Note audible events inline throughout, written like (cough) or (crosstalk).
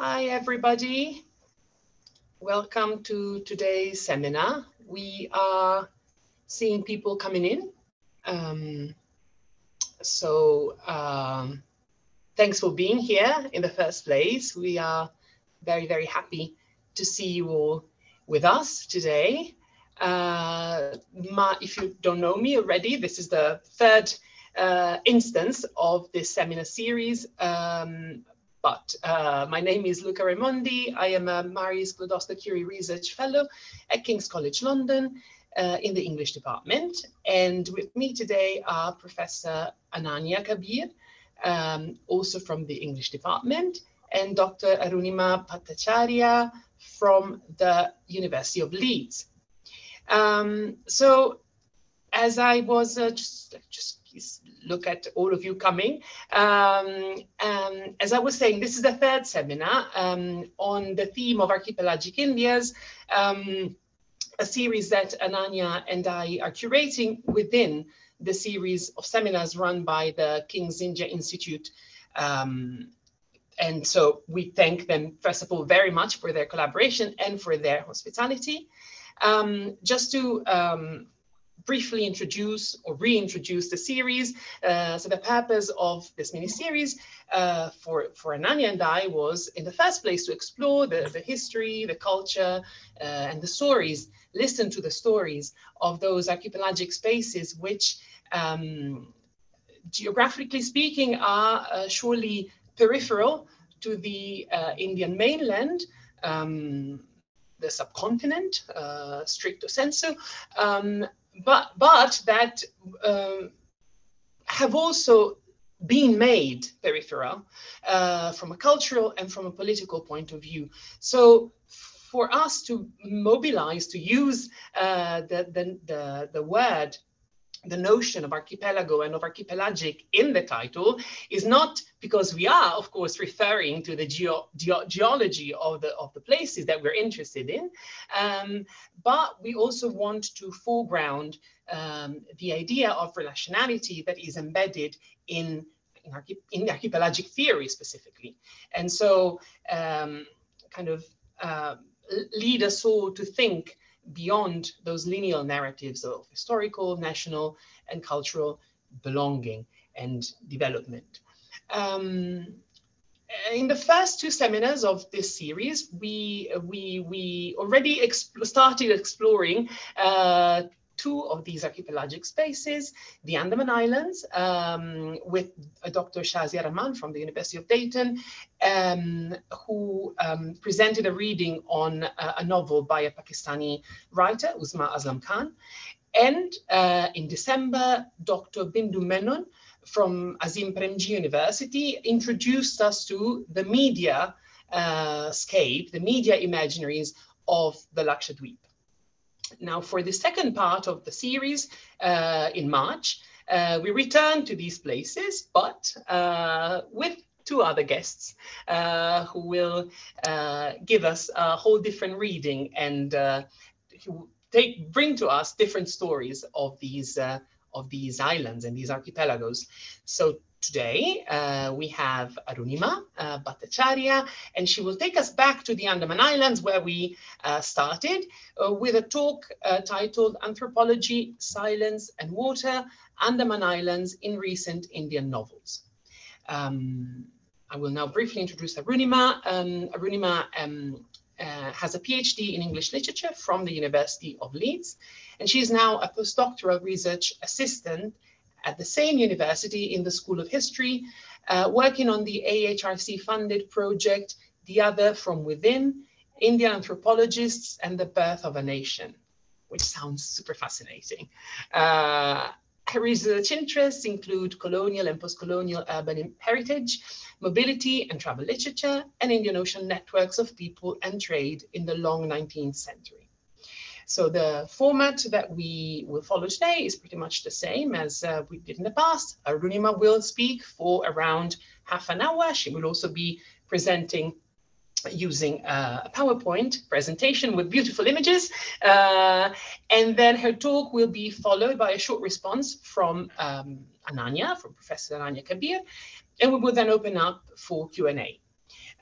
Hi, everybody. Welcome to today's seminar. We are seeing people coming in. Um, so um, thanks for being here in the first place. We are very, very happy to see you all with us today. Uh, my, if you don't know me already, this is the third uh, instance of this seminar series. Um, but uh, my name is Luca Raimondi. I am a Marie Sklodowska-Curie Research Fellow at King's College London uh, in the English department. And with me today are Professor Ananya Kabir, um, also from the English department, and Dr. Arunima Bhattacharya from the University of Leeds. Um, so as I was uh, just, just look at all of you coming. Um, um, as I was saying, this is the third seminar um, on the theme of archipelagic Indias, um, a series that Ananya and I are curating within the series of seminars run by the King's India Institute. Um, and so we thank them, first of all, very much for their collaboration and for their hospitality. Um, just to briefly introduce or reintroduce the series. Uh, so the purpose of this mini-series uh, for, for Ananya and I was in the first place to explore the, the history, the culture, uh, and the stories, listen to the stories of those archipelagic spaces which um, geographically speaking are uh, surely peripheral to the uh, Indian mainland, um, the subcontinent, uh, stricto sensu, um, but but that um, have also been made peripheral uh, from a cultural and from a political point of view. So for us to mobilize, to use uh, the, the, the, the word the notion of archipelago and of archipelagic in the title is not because we are, of course, referring to the geo geology of the, of the places that we're interested in, um, but we also want to foreground um, the idea of relationality that is embedded in, in, archi in archipelagic theory specifically. And so um, kind of uh, lead us all to think beyond those lineal narratives of historical, national, and cultural belonging and development. Um, in the first two seminars of this series, we we we already exp started exploring uh, two of these archipelagic spaces, the Andaman Islands, um, with Dr. Shazia Rahman from the University of Dayton, um, who um, presented a reading on uh, a novel by a Pakistani writer, Uzma Aslam Khan. And uh, in December, Dr. Bindu Menon from Azim Premji University introduced us to the media uh, scape, the media imaginaries of the Lakshadweep. Now, for the second part of the series uh, in March, uh, we return to these places, but uh, with two other guests uh, who will uh, give us a whole different reading and uh, take bring to us different stories of these of these islands and these archipelagos. So Today, uh, we have Arunima uh, Bhattacharya, and she will take us back to the Andaman Islands where we uh, started uh, with a talk uh, titled Anthropology, Silence and Water, Andaman Islands in Recent Indian Novels. Um, I will now briefly introduce Arunima. Um, Arunima um, uh, has a PhD in English literature from the University of Leeds, and she is now a postdoctoral research assistant at the same university in the School of History, uh, working on the AHRC funded project, The Other from Within, Indian Anthropologists and the Birth of a Nation, which sounds super fascinating. Uh, her research interests include colonial and post-colonial urban heritage, mobility and travel literature, and Indian Ocean networks of people and trade in the long 19th century. So the format that we will follow today is pretty much the same as uh, we did in the past. Arunima will speak for around half an hour. She will also be presenting using uh, a PowerPoint presentation with beautiful images. Uh, and then her talk will be followed by a short response from um, Ananya, from Professor Ananya Kabir, and we will then open up for Q&A.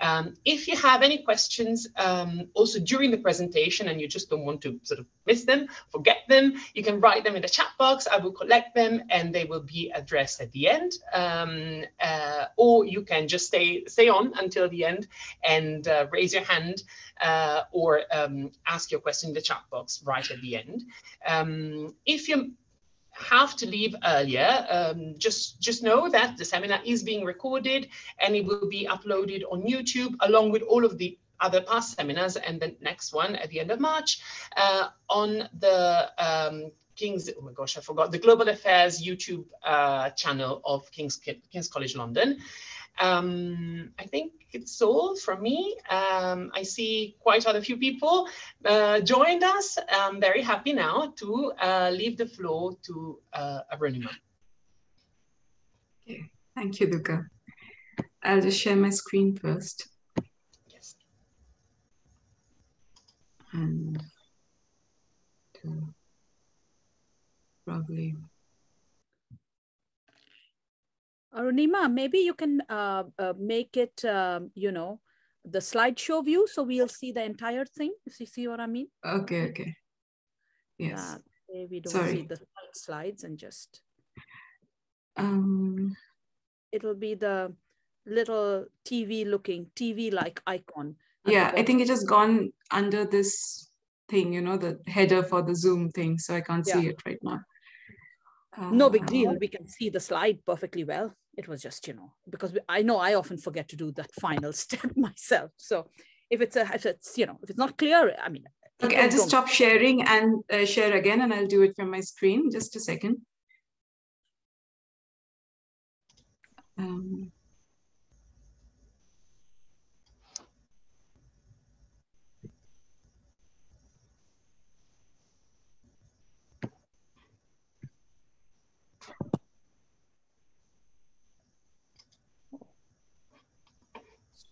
Um, if you have any questions um, also during the presentation and you just don't want to sort of miss them, forget them, you can write them in the chat box. I will collect them and they will be addressed at the end. Um, uh, or you can just stay, stay on until the end and uh, raise your hand uh, or um, ask your question in the chat box right at the end. Um, if you have to leave earlier, um, just, just know that the seminar is being recorded and it will be uploaded on YouTube along with all of the other past seminars and the next one at the end of March uh, on the um, King's, oh my gosh, I forgot, the Global Affairs YouTube uh, channel of King's, King's College London. Um, I think it's all from me. Um, I see quite a few people uh, joined us. I'm very happy now to uh, leave the floor to uh, Arunima. Okay, thank you, Luca. I'll just share my screen first. Yes. And to probably Arunima, maybe you can uh, uh, make it, um, you know, the slideshow view so we'll see the entire thing. You see what I mean? Okay, okay. Yes. Yeah, we don't Sorry. see the slides and just. Um, It'll be the little TV looking, TV like icon. yeah, I think it has gone under this thing, you know, the header for the Zoom thing. So I can't Yeah. see it right now. No big Uh, deal. We can see the slide perfectly well. It was just, you know, because we, I know I often forget to do that final (laughs) step myself. So if it's a, if it's, you know, if it's not clear, I mean, Okay, I'll just stop sharing and uh, share again, and I'll do it from my screen. Just a second. Um,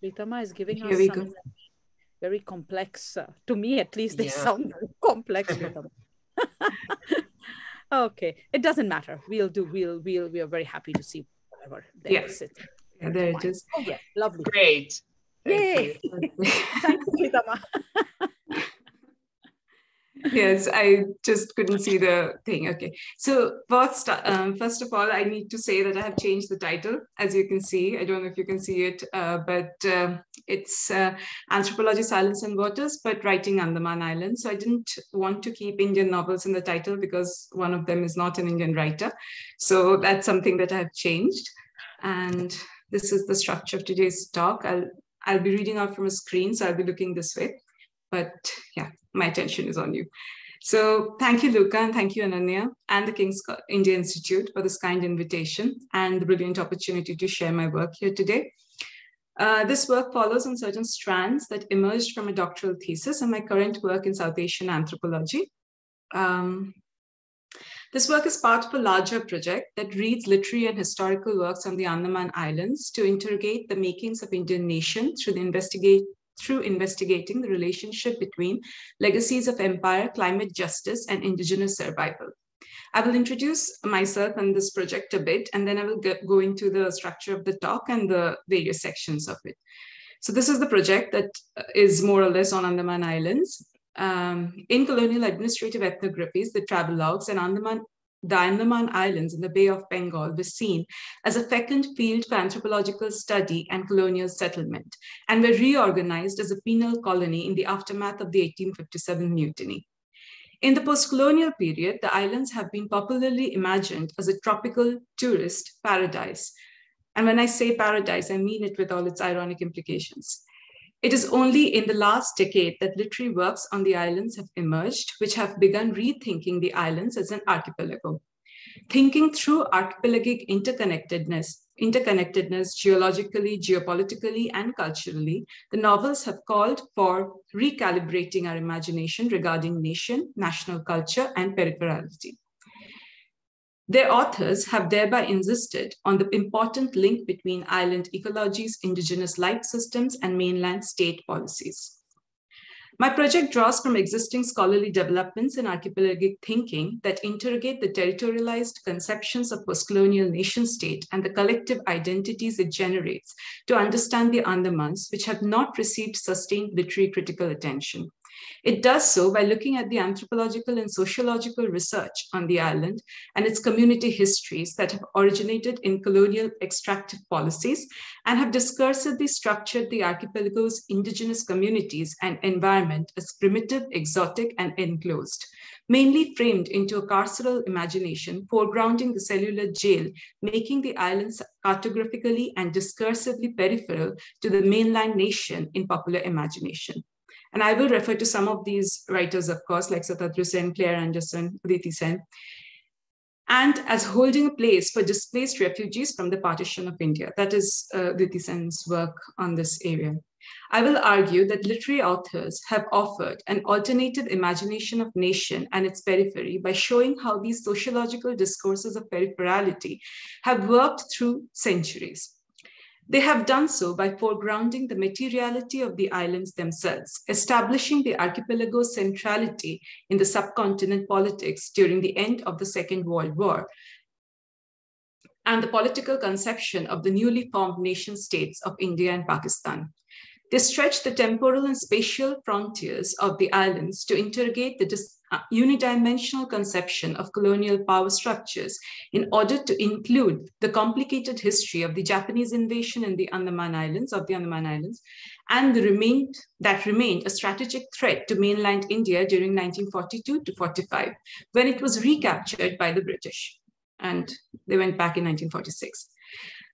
Sritama is giving Here us some very complex, uh, to me at least, they Yeah. sound complex. (laughs) Okay, it doesn't matter. We'll do, we'll, we'll, we are very happy to see whatever there Yeah. is. It- yeah, fine. is. Oh, yeah, lovely. Great. Thank Yay. you. (laughs) Thank you, Sritama. (laughs) yes, I just couldn't see the thing. Okay, so first, um, first of all, I need to say that I have changed the title, as you can see. I don't know if you can see it, uh, but um it's uh, Anthropology, Silence and Waters, but writing on Andaman island So I didn't want to keep Indian novels in the title because one of them is not an Indian writer. So that's something that I have changed. And this is the structure of today's talk. I'll I'll be reading out from a screen, so I'll be looking this way. But yeah, my attention is on you. So thank you, Luca, and thank you, Ananya, and the King's India Institute for this kind invitation and the brilliant opportunity to share my work here today. Uh, this work follows on certain strands that emerged from a doctoral thesis and my current work in South Asian anthropology. Um, this work is part of a larger project that reads literary and historical works on the Andaman Islands to interrogate the makings of Indian nation through the investigate through investigating the relationship between legacies of empire, climate justice, and indigenous survival. I will introduce myself and this project a bit, and then I will go, into the structure of the talk and the various sections of it. So this is the project that is more or less on Andaman Islands. Um, in colonial administrative ethnographies, the travelogues and Andaman, the Andaman Islands in the Bay of Bengal were seen as a fecund field for anthropological study and colonial settlement, and were reorganized as a penal colony in the aftermath of the 1857 mutiny. In the post-colonial period, the islands have been popularly imagined as a tropical tourist paradise. And when I say paradise, I mean it with all its ironic implications. It is only in the last decade that literary works on the islands have emerged, which have begun rethinking the islands as an archipelago. Thinking through archipelagic interconnectedness, interconnectedness geologically, geopolitically, and culturally, the novels have called for recalibrating our imagination regarding nation, national culture, and peripherality. Their authors have thereby insisted on the important link between island ecologies, indigenous life systems, and mainland state policies. My project draws from existing scholarly developments in archipelagic thinking that interrogate the territorialized conceptions of postcolonial nation state and the collective identities it generates to understand the Andamans, which have not received sustained literary critical attention. It does so by looking at the anthropological and sociological research on the island and its community histories that have originated in colonial extractive policies and have discursively structured the archipelago's indigenous communities and environment as primitive, exotic, and enclosed, mainly framed into a carceral imagination foregrounding the cellular jail, making the islands cartographically and discursively peripheral to the mainland nation in popular imagination. And I will refer to some of these writers, of course, like Satadru Sen, Clare Anderson, Uditi Sen, and as holding a place for displaced refugees from the partition of India. That is uh, Sen's work on this area. I will argue that literary authors have offered an alternative imagination of nation and its periphery by showing how these sociological discourses of peripherality have worked through centuries. They have done so by foregrounding the materiality of the islands themselves, establishing the archipelago's centrality in the subcontinent politics during the end of the Second World War, and the political conception of the newly formed nation states of India and Pakistan. They stretch the temporal and spatial frontiers of the islands to interrogate the uh, unidimensional conception of colonial power structures in order to include the complicated history of the Japanese invasion in the Andaman Islands, of the Andaman Islands, and the remained, that remained a strategic threat to mainland India during 1942 to 45, when it was recaptured by the British. And they went back in 1946.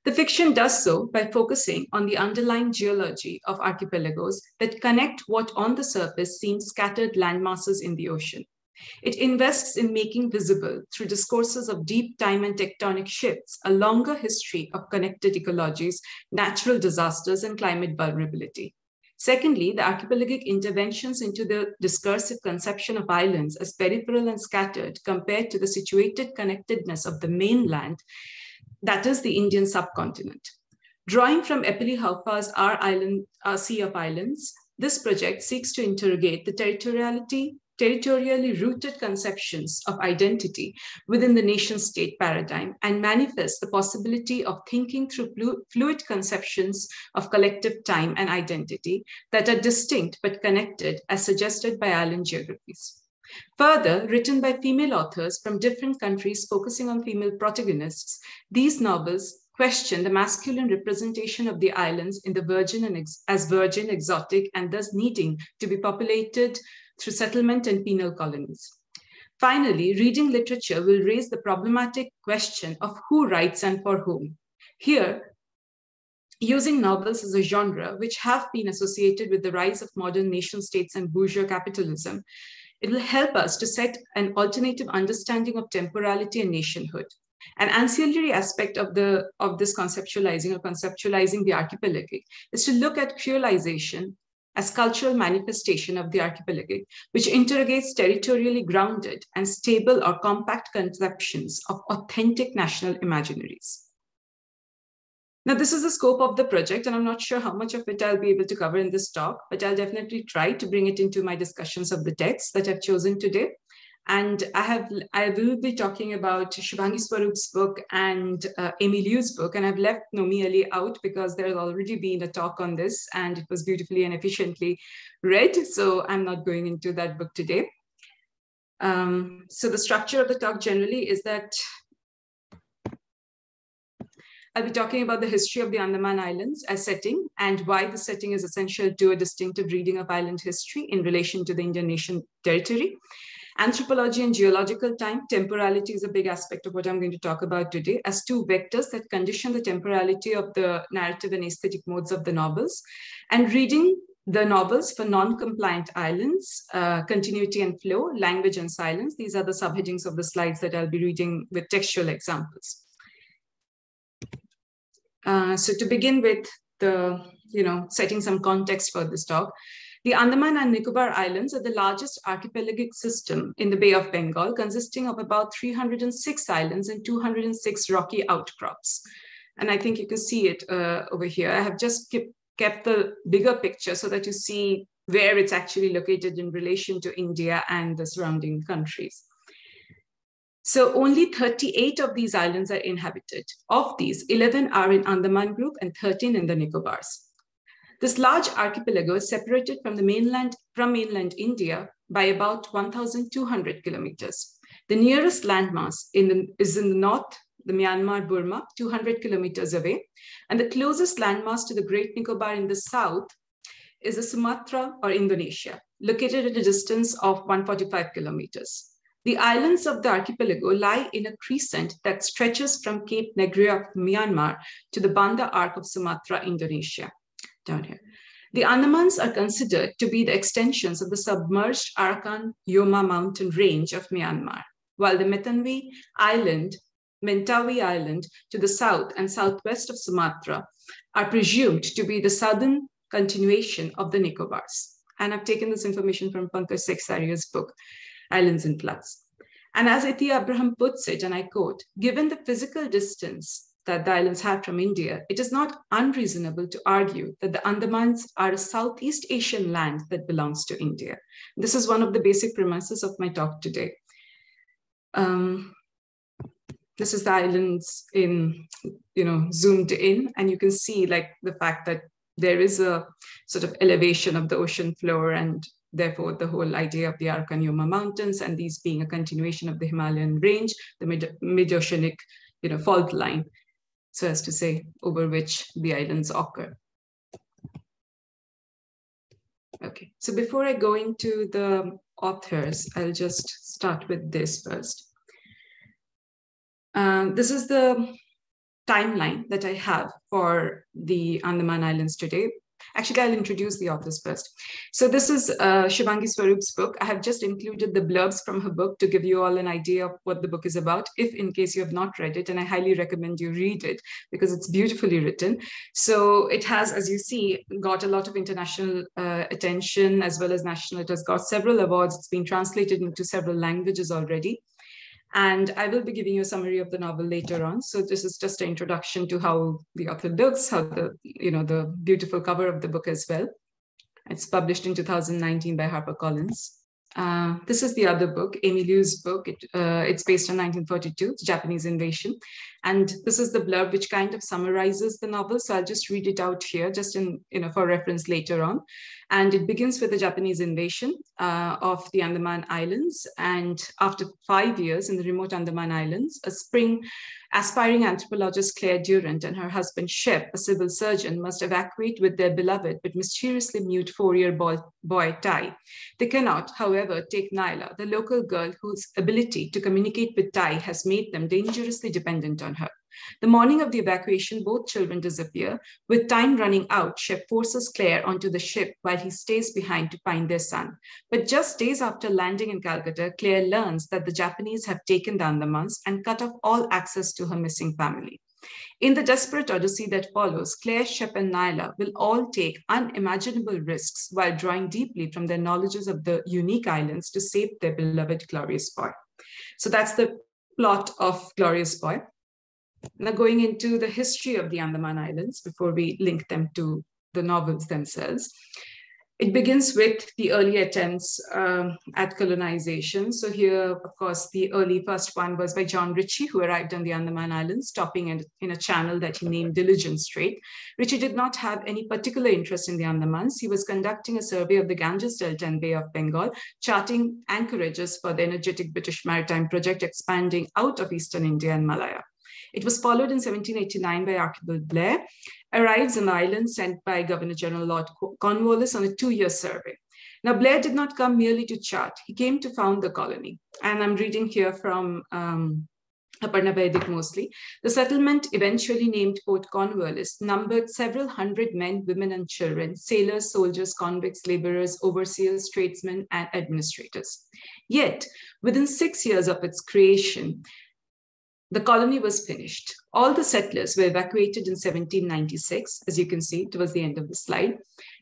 The fiction does so by focusing on the underlying geology of archipelagos that connect what on the surface seem scattered landmasses in the ocean. It invests in making visible, through discourses of deep time and tectonic shifts, a longer history of connected ecologies, natural disasters, and climate vulnerability. Secondly, the archipelagic interventions into the discursive conception of islands as peripheral and scattered compared to the situated connectedness of the mainland that is the Indian subcontinent. Drawing from Epeli Hau'ofa's Our Island, Our Sea of Islands, this project seeks to interrogate the territoriality, territorially rooted conceptions of identity within the nation state paradigm and manifests the possibility of thinking through fluid conceptions of collective time and identity that are distinct but connected as suggested by island geographies. Further, written by female authors from different countries focusing on female protagonists, these novels question the masculine representation of the islands in the virgin and as virgin, exotic, and thus needing to be populated through settlement and penal colonies. Finally, reading literature will raise the problematic question of who writes and for whom. Here, using novels as a genre, which have been associated with the rise of modern nation states and bourgeois capitalism, it will help us to set an alternative understanding of temporality and nationhood. An ancillary aspect of, the, of this conceptualizing or conceptualizing the archipelagic is to look at creolization as cultural manifestation of the archipelagic, which interrogates territorially grounded and stable or compact conceptions of authentic national imaginaries. Now, this is the scope of the project, and I'm not sure how much of it I'll be able to cover in this talk, but I'll definitely try to bring it into my discussions of the text that I've chosen today. And I have I will be talking about Shivangi Swarup's book and uh, Aimee Liu's book, and I've left Nomi Ali out because there's already been a talk on this, and it was beautifully and efficiently read. So I'm not going into that book today. Um, so the structure of the talk generally is that I'll be talking about the history of the Andaman Islands as setting and why the setting is essential to a distinctive reading of island history in relation to the Indian nation territory. Anthropology and geological time, temporality is a big aspect of what I'm going to talk about today as two vectors that condition the temporality of the narrative and aesthetic modes of the novels. And reading the novels for non-compliant islands, uh, continuity and flow, language and silence. These are the subheadings of the slides that I'll be reading with textual examples. Uh, so to begin with the, you know, setting some context for this talk, the Andaman and Nicobar Islands are the largest archipelagic system in the Bay of Bengal, consisting of about 306 islands and 206 rocky outcrops. And I think you can see it uh, over here. I have just kept, kept the bigger picture so that you see where it's actually located in relation to India and the surrounding countries. So only 38 of these islands are inhabited. Of these, 11 are in Andaman group and 13 in the Nicobars. This large archipelago is separated from the mainland from mainland India by about 1,200 kilometers. The nearest landmass in the, is in the north, the Myanmar Burma, 200 kilometers away, and the closest landmass to the Great Nicobar in the south is the Sumatra or Indonesia, located at a distance of 145 kilometers. The islands of the archipelago lie in a crescent that stretches from Cape Negrais of Myanmar to the Banda Arc of Sumatra, Indonesia, down here. The Andamans are considered to be the extensions of the submerged Arakan Yoma mountain range of Myanmar, while the Metanwi Island, Mentawi Island to the south and southwest of Sumatra are presumed to be the southern continuation of the Nicobars. And I've taken this information from Pankaj Sekhsaria's book, Islands in Flux. And as Itty Abraham puts it, and I quote, given the physical distance that the islands have from India, it is not unreasonable to argue that the Andamans are a Southeast Asian land that belongs to India. This is one of the basic premises of my talk today. Um, this is the islands in, you know, zoomed in, and you can see like the fact that there is a sort of elevation of the ocean floor and therefore the whole idea of the Arakan Yoma Mountains and these being a continuation of the Himalayan range, the mid, mid-oceanic you know, fault line, so as to say, over which the islands occur. Okay, so before I go into the authors, I'll just start with this first. Um, this is the timeline that I have for the Andaman Islands today. Actually, I'll introduce the authors first. So this is uh, Shivangi Swarup's book. I have just included the blurbs from her book to give you all an idea of what the book is about, if in case you have not read it, and I highly recommend you read it because it's beautifully written. So it has, as you see, got a lot of international uh, attention as well as national. It has got several awards. It's been translated into several languages already. And I will be giving you a summary of the novel later on. So this is just an introduction to how the author looks, how the, you know, the beautiful cover of the book as well. It's published in 2019 by HarperCollins. Uh, this is the other book, Aimee Liu's book. It, uh, it's based on 1942, Japanese invasion. And this is the blurb, which kind of summarizes the novel. So I'll just read it out here, just in, you know, for reference later on. And it begins with the Japanese invasion uh, of the Andaman Islands. And after five years in the remote Andaman Islands, a spring Aspiring anthropologist Claire Durant and her husband Shep, a civil surgeon, must evacuate with their beloved but mysteriously mute four-year boy, boy Tai. They cannot, however, take Nyla, the local girl whose ability to communicate with Tai has made them dangerously dependent on her. The morning of the evacuation, both children disappear. With time running out, Shep forces Claire onto the ship while he stays behind to find their son. But just days after landing in Calcutta, Claire learns that the Japanese have taken down the Andamans and cut off all access to her missing family. In the desperate odyssey that follows, Claire, Shep, and Nyla will all take unimaginable risks while drawing deeply from their knowledges of the unique islands to save their beloved Glorious Boy. So that's the plot of Glorious Boy. Now, going into the history of the Andaman Islands before we link them to the novels themselves. It begins with the early attempts um, at colonization. So here, of course, the early first one was by John Ritchie, who arrived on the Andaman Islands, stopping in, in a channel that he named Diligence Strait. Ritchie did not have any particular interest in the Andamans. He was conducting a survey of the Ganges Delta and Bay of Bengal, charting anchorages for the energetic British maritime project expanding out of eastern India and Malaya. It was followed in 1789 by Archibald Blair, arrives on the island sent by Governor General Lord Cornwallis on a two-year survey. Now, Blair did not come merely to chart. He came to found the colony. And I'm reading here from um, Aparna Vaidik mostly. The settlement, eventually named Port Cornwallis, numbered several hundred men, women, and children, sailors, soldiers, convicts, laborers, overseers, tradesmen, and administrators. Yet, within six years of its creation, the colony was finished. All the settlers were evacuated in 1796, as you can see towards the end of the slide,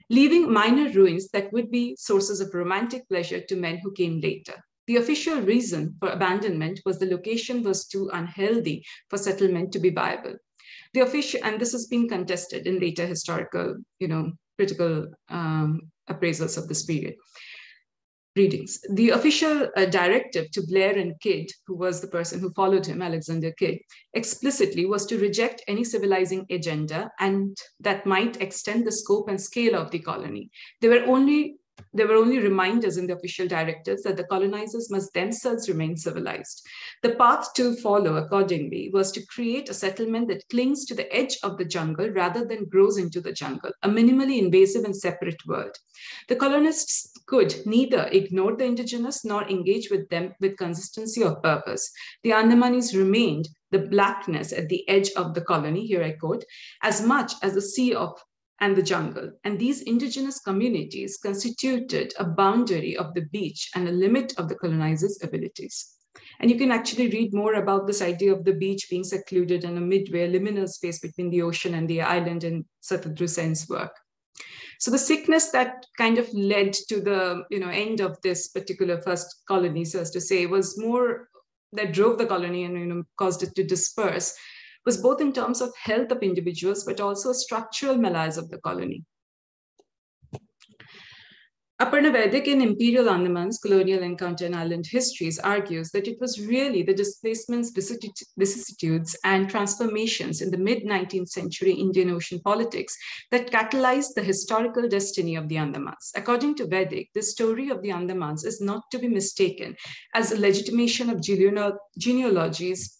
leaving minor ruins that would be sources of romantic pleasure to men who came later. The official reason for abandonment was the location was too unhealthy for settlement to be viable. The official, and this has been contested in later historical, you know, critical um, appraisals of this period readings. The official uh, directive to Blair and Kidd, who was the person who followed him, Alexander Kidd, explicitly was to reject any civilizing agenda and that might extend the scope and scale of the colony. There were only there were only reminders in the official directives that the colonizers must themselves remain civilized. The path to follow, accordingly, was to create a settlement that clings to the edge of the jungle rather than grows into the jungle, a minimally invasive and separate world. The colonists could neither ignore the indigenous nor engage with them with consistency of purpose. The Andamanis remained the blackness at the edge of the colony, here I quote, as much as the sea of and the jungle. And these indigenous communities constituted a boundary of the beach and a limit of the colonizers' abilities. And you can actually read more about this idea of the beach being secluded and a midway, liminal space between the ocean and the island in Satadru Sen's work. So the sickness that kind of led to the you know end of this particular first colony, so as to say, was more that drove the colony and you know caused it to disperse was both in terms of health of individuals, but also structural malaise of the colony. Aparna Vaidik in Imperial Andaman's Colonial Encounter and Island Histories argues that it was really the displacements, vicissitudes, and transformations in the mid-19th century Indian Ocean politics that catalyzed the historical destiny of the Andamans. According to Vaidik, the story of the Andamans is not to be mistaken as a legitimation of genealogies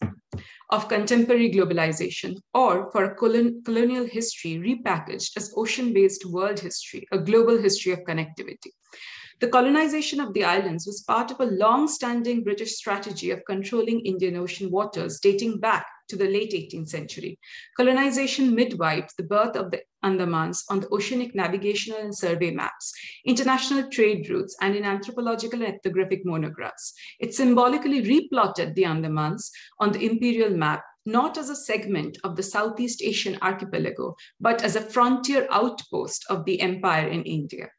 of contemporary globalization, or for a colonial history repackaged as ocean-based world history, a global history of connectivity. The colonization of the islands was part of a long-standing British strategy of controlling Indian Ocean waters dating back to the late 18th century. Colonization midwiped the birth of the Andamans on the oceanic navigational and survey maps, international trade routes, and in anthropological and ethnographic monographs. It symbolically replotted the Andamans on the imperial map not as a segment of the Southeast Asian archipelago, but as a frontier outpost of the empire in India.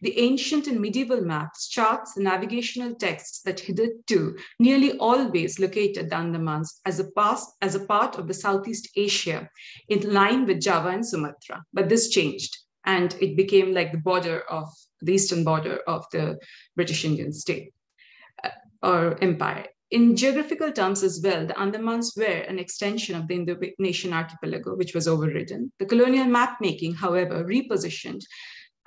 The ancient and medieval maps, charts, and navigational texts that hitherto nearly always located the Andamans as a, past, as a part of the Southeast Asia in line with Java and Sumatra. But this changed and it became like the border of the eastern border of the British Indian state uh, or empire. In geographical terms as well, the Andamans were an extension of the Indonesian archipelago, which was overridden. The colonial map making, however, repositioned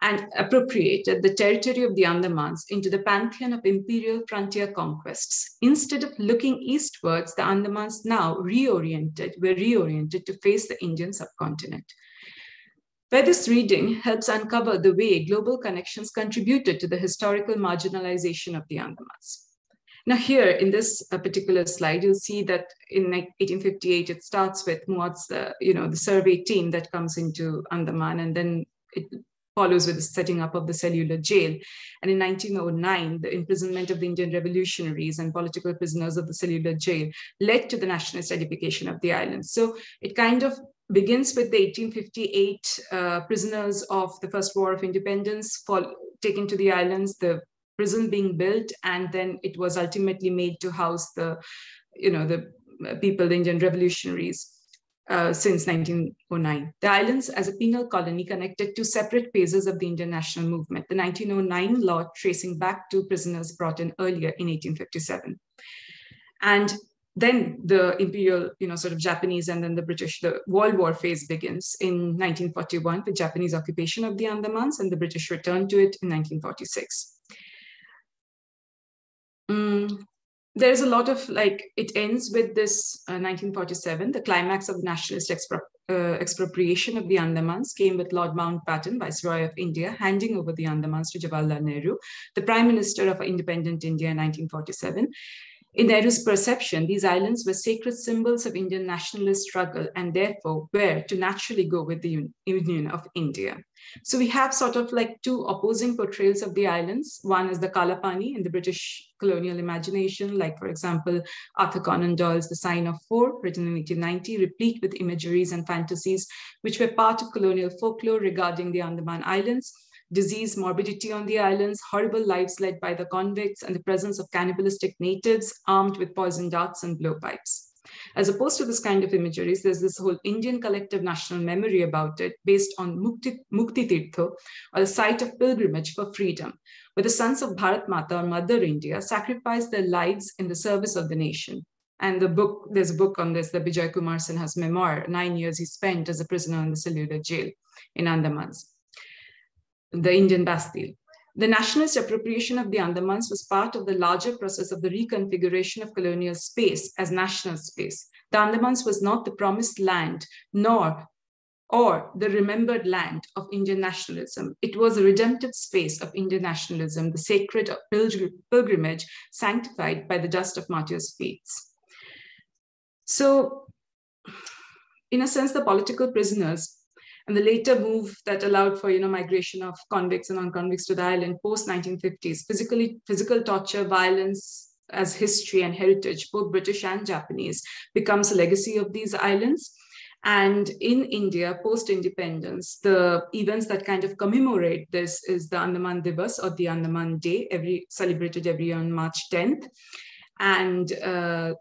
and appropriated the territory of the Andamans into the pantheon of imperial frontier conquests. Instead of looking eastwards, the Andamans now reoriented, were reoriented to face the Indian subcontinent. Where this reading helps uncover the way global connections contributed to the historical marginalization of the Andamans. Now here in this uh, particular slide, you'll see that in 1858, it starts with what's the, you know, the survey team that comes into Andaman and then it follows with the setting up of the cellular jail. And in 1909, the imprisonment of the Indian revolutionaries and political prisoners of the cellular jail led to the nationalist edification of the island. So it kind of begins with the 1858 uh, prisoners of the First War of Independence taken to the islands, the prison being built, and then it was ultimately made to house the, you know, the people, the Indian revolutionaries. Uh, since 1909. The islands as a penal colony connected to separate phases of the Indian national movement, the 1909 law tracing back to prisoners brought in earlier in 1857. And then the imperial, you know, sort of Japanese and then the British, the World War phase begins in 1941 with Japanese occupation of the Andamans and the British return to it in 1946. Mm, there's a lot of like it ends with this uh, 1947 the climax of nationalist expro uh, expropriation of the andamans came with lord mountbatten viceroy of india handing over the andamans to jawaharlal nehru the prime minister of independent india in 1947 in Nehru's perception, these islands were sacred symbols of Indian nationalist struggle and therefore were to naturally go with the Union of India. So we have sort of like two opposing portrayals of the islands. One is the Kalapani in the British colonial imagination, like for example, Arthur Conan Doyle's The Sign of Four, written in 1890, replete with imageries and fantasies, which were part of colonial folklore regarding the Andaman Islands disease, morbidity on the islands, horrible lives led by the convicts, and the presence of cannibalistic natives armed with poison darts and blowpipes. As opposed to this kind of imageries, there's this whole Indian collective national memory about it based on Mukti, Mukti Tirtho, or the site of pilgrimage for freedom, where the sons of Bharat Mata or Mother India sacrificed their lives in the service of the nation. And the book, there's a book on this, the Bijay Kumar Sinha's memoir, nine years he spent as a prisoner in the cellular jail in Andamans, the Indian Bastille. The nationalist appropriation of the Andamans was part of the larger process of the reconfiguration of colonial space as national space. The Andamans was not the promised land, nor or the remembered land of Indian nationalism. It was a redemptive space of Indian nationalism, the sacred pilgrimage sanctified by the dust of martyrs' feet. So, in a sense, the political prisoners and the later move that allowed for you know migration of convicts and non-convicts to the island post 1950s physically physical torture violence as history and heritage both british and japanese becomes a legacy of these islands and in India, post independence, the events that kind of commemorate this is the Andaman Divas or the Andaman Day, every celebrated every year on March 10th. And uh,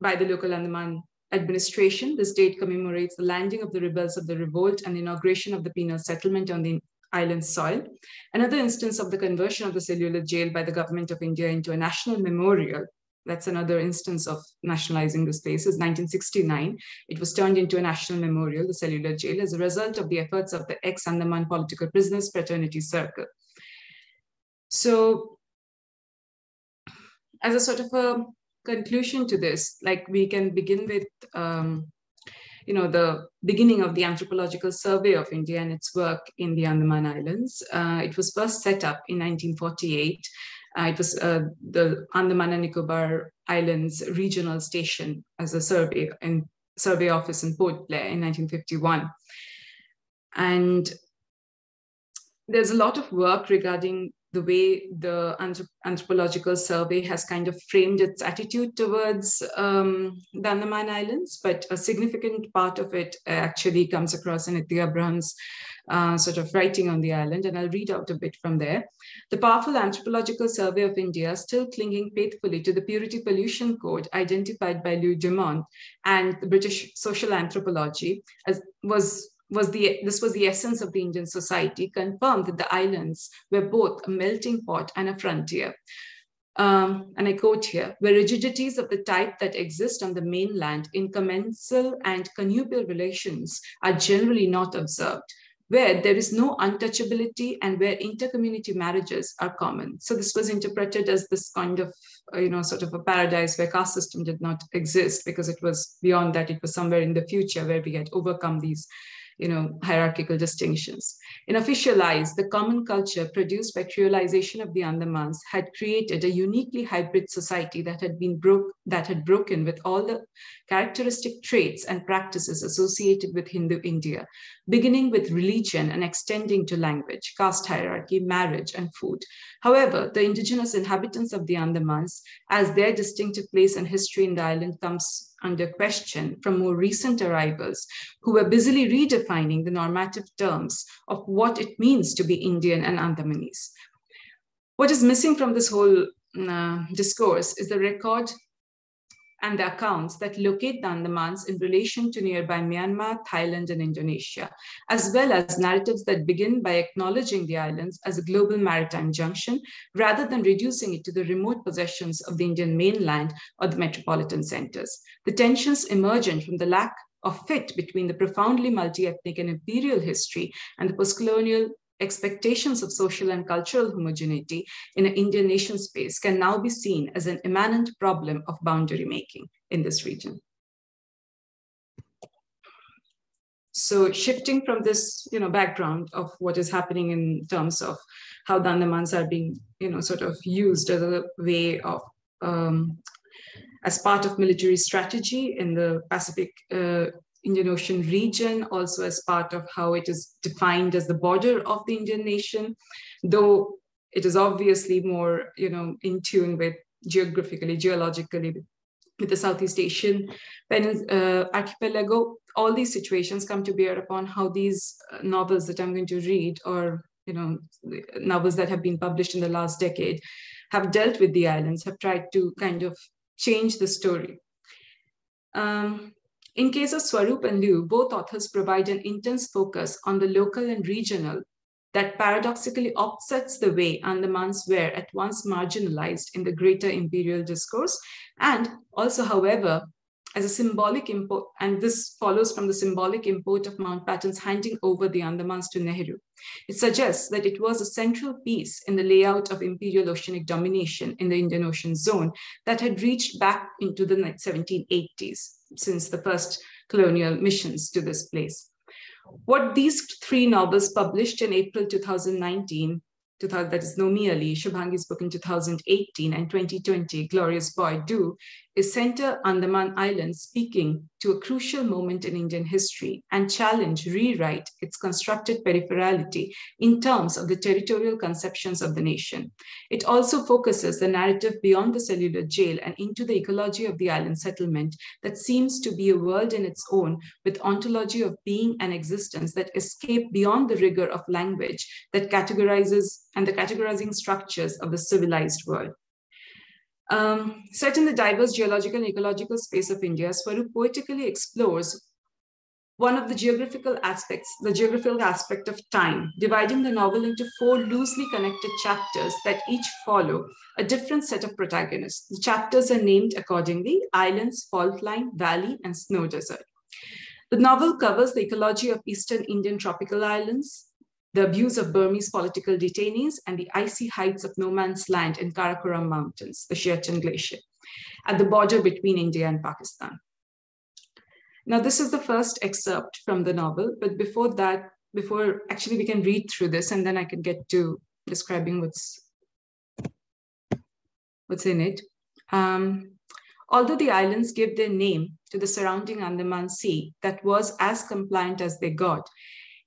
by the local Andaman administration, this date commemorates the landing of the rebels of the revolt and the inauguration of the penal settlement on the island soil. Another instance of the conversion of the cellular jail by the government of India into a national memorial that's another instance of nationalizing the space is 1969 it was turned into a national memorial the cellular jail as a result of the efforts of the ex-andaman political prisoners fraternity circle so as a sort of a conclusion to this like we can begin with um, you know the beginning of the anthropological survey of india and its work in the andaman islands uh, it was first set up in 1948 uh, it was uh, the Andaman and Nicobar Islands regional station as a survey and survey office in Port Blair in 1951. And there's a lot of work regarding the way the anthropological survey has kind of framed its attitude towards um, the Andaman Islands, but a significant part of it actually comes across in Itty Abraham's uh, sort of writing on the island, and I'll read out a bit from there. The powerful anthropological survey of India, still clinging faithfully to the purity pollution code identified by Louis Dumont and the British social anthropology, as was was the this was the essence of the Indian society, confirmed that the islands were both a melting pot and a frontier. Um, and I quote here, where rigidities of the type that exist on the mainland in commensal and connubial relations are generally not observed where there is no untouchability and where intercommunity marriages are common. So this was interpreted as this kind of, uh, you know, sort of a paradise where caste system did not exist because it was beyond that, it was somewhere in the future where we had overcome these you know, hierarchical distinctions. In official eyes, the common culture produced by creolization of the Andamans had created a uniquely hybrid society that had been broke, that had broken with all the characteristic traits and practices associated with Hindu India, beginning with religion and extending to language, caste hierarchy, marriage, and food. However, the indigenous inhabitants of the Andamans, as their distinctive place and history in the island comes under question from more recent arrivals who were busily redefining the normative terms of what it means to be Indian and Andamanese. What is missing from this whole uh, discourse is the record and the accounts that locate the Andamans in relation to nearby Myanmar, Thailand, and Indonesia, as well as narratives that begin by acknowledging the islands as a global maritime junction, rather than reducing it to the remote possessions of the Indian mainland or the metropolitan centers. The tensions emergent from the lack of fit between the profoundly multi-ethnic and imperial history and the post-colonial expectations of social and cultural homogeneity in an Indian nation space can now be seen as an immanent problem of boundary making in this region. So shifting from this you know, background of what is happening in terms of how the Andamans are being you know, sort of used as a way of um, as part of military strategy in the Pacific uh, Indian Ocean region, also as part of how it is defined as the border of the Indian nation, though it is obviously more, you know, in tune with geographically, geologically with the Southeast Asian uh, archipelago. All these situations come to bear upon how these uh, novels that I'm going to read, or you know, novels that have been published in the last decade, have dealt with the islands, have tried to kind of change the story Um, in case of Swarup and Liu, both authors provide an intense focus on the local and regional that paradoxically offsets the way Andamans were at once marginalized in the greater imperial discourse, and also, however, as a symbolic import, and this follows from the symbolic import of Mountbatten's handing over the Andamans to Nehru. It suggests that it was a central piece in the layout of imperial oceanic domination in the Indian Ocean zone that had reached back into the 1780s, since the first colonial missions to this place. What these three novels published in April 2019 2000, that is Nomi Ali, Shubhangi's book in 2018 and 2020, Glorious Boy, do is center Andaman Island speaking to a crucial moment in Indian history and challenge, rewrite its constructed peripherality in terms of the territorial conceptions of the nation. It also focuses the narrative beyond the cellular jail and into the ecology of the island settlement that seems to be a world in its own with ontology of being and existence that escape beyond the rigor of language that categorizes and the categorizing structures of the civilized world. Um, set in the diverse geological and ecological space of India, Swarup poetically explores one of the geographical aspects, the geographical aspect of time, dividing the novel into four loosely connected chapters that each follow a different set of protagonists. The chapters are named accordingly, islands, fault line, valley, and snow desert. The novel covers the ecology of Eastern Indian tropical islands, the abuse of Burmese political detainees, and the icy heights of no man's land in Karakoram Mountains, the Siachen Glacier, at the border between India and Pakistan. Now, this is the first excerpt from the novel, but before that, before actually we can read through this and then I can get to describing what's, what's in it. Um, although the islands give their name to the surrounding Andaman Sea that was as compliant as they got,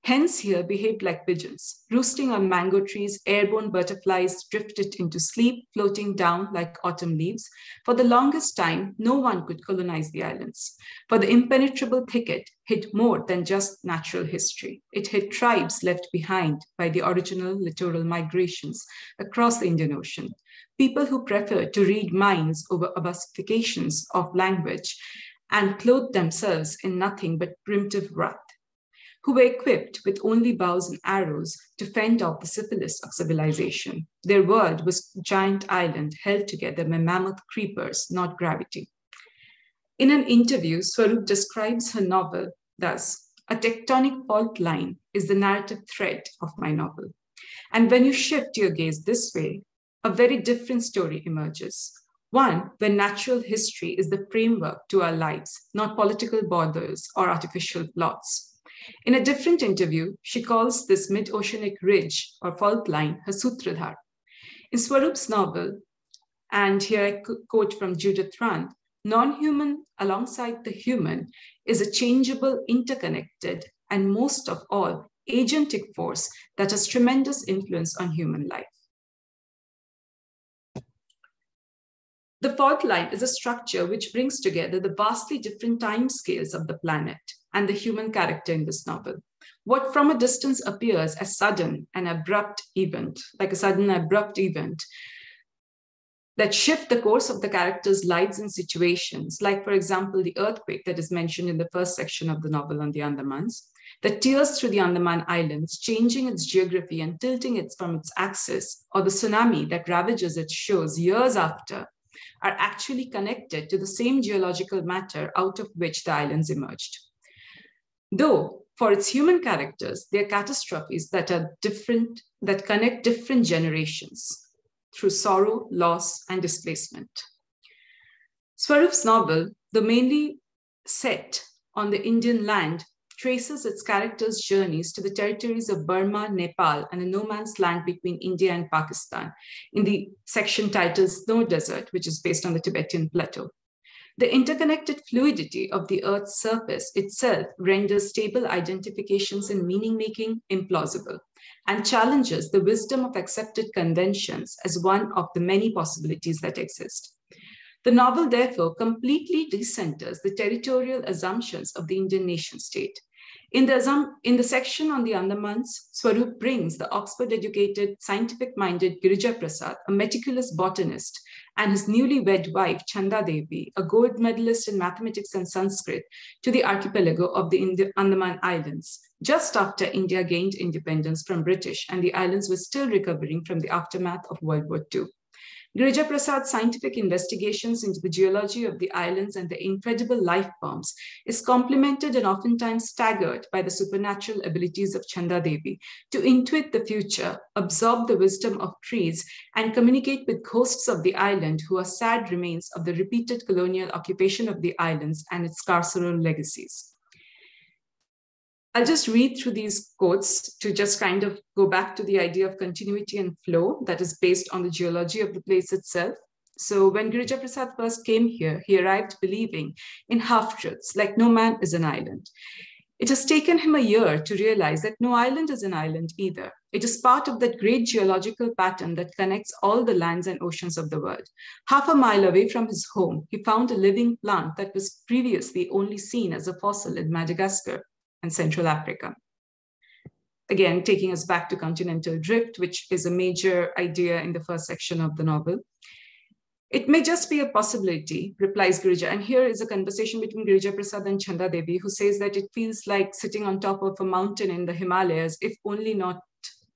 Hens here behaved like pigeons. Roosting on mango trees, airborne butterflies drifted into sleep, floating down like autumn leaves. For the longest time, no one could colonize the islands. For the impenetrable thicket hid more than just natural history. It hid tribes left behind by the original littoral migrations across the Indian Ocean. People who preferred to read minds over ossifications of language and clothed themselves in nothing but primitive wrath who were equipped with only bows and arrows to fend off the syphilis of civilization. Their world was a giant island held together by mammoth creepers, not gravity. In an interview, Swarup describes her novel thus, a tectonic fault line is the narrative thread of my novel. And when you shift your gaze this way, a very different story emerges. One where natural history is the framework to our lives, not political borders or artificial plots. In a different interview, she calls this mid-oceanic ridge or fault line her Sutradhar. In Swarup's novel, and here I quote from Judith Rand, non-human alongside the human is a changeable, interconnected, and most of all, agentic force that has tremendous influence on human life. The fault line is a structure which brings together the vastly different time scales of the planet and the human character in this novel. What from a distance appears as sudden and abrupt event, like a sudden abrupt event, that shift the course of the characters' lives and situations, like, for example, the earthquake that is mentioned in the first section of the novel on the Andamans, that tears through the Andaman Islands, changing its geography and tilting it from its axis, or the tsunami that ravages its shores years after, are actually connected to the same geological matter out of which the islands emerged. Though for its human characters, they are catastrophes that are different, that connect different generations through sorrow, loss, and displacement. Swarup's novel, though mainly set on the Indian land, traces its characters' journeys to the territories of Burma, Nepal, and the no man's land between India and Pakistan in the section titled Snow Desert, which is based on the Tibetan Plateau. The interconnected fluidity of the Earth's surface itself renders stable identifications and meaning making implausible and challenges the wisdom of accepted conventions as one of the many possibilities that exist. The novel, therefore, completely decenters the territorial assumptions of the Indian nation state. In the, in the section on the Andamans, Swarup brings the Oxford educated, scientific minded Girija Prasad, a meticulous botanist, and his newly wed wife, Chanda Devi, a gold medalist in mathematics and Sanskrit, to the archipelago of the Andaman Islands, just after India gained independence from British and the islands were still recovering from the aftermath of World War II. Girija Prasad's scientific investigations into the geology of the islands and the incredible life forms is complemented and oftentimes staggered by the supernatural abilities of Chanda Devi to intuit the future, absorb the wisdom of trees, and communicate with ghosts of the island who are sad remains of the repeated colonial occupation of the islands and its carceral legacies. I'll just read through these quotes to just kind of go back to the idea of continuity and flow that is based on the geology of the place itself. So when Girija Prasad first came here, he arrived believing in half-truths, like no man is an island. It has taken him a year to realize that no island is an island either. It is part of that great geological pattern that connects all the lands and oceans of the world. Half a mile away from his home, he found a living plant that was previously only seen as a fossil in Madagascar and Central Africa. Again, taking us back to continental drift, which is a major idea in the first section of the novel. It may just be a possibility, replies Girija. And here is a conversation between Girija Prasad and Chanda Devi, who says that it feels like sitting on top of a mountain in the Himalayas, if only not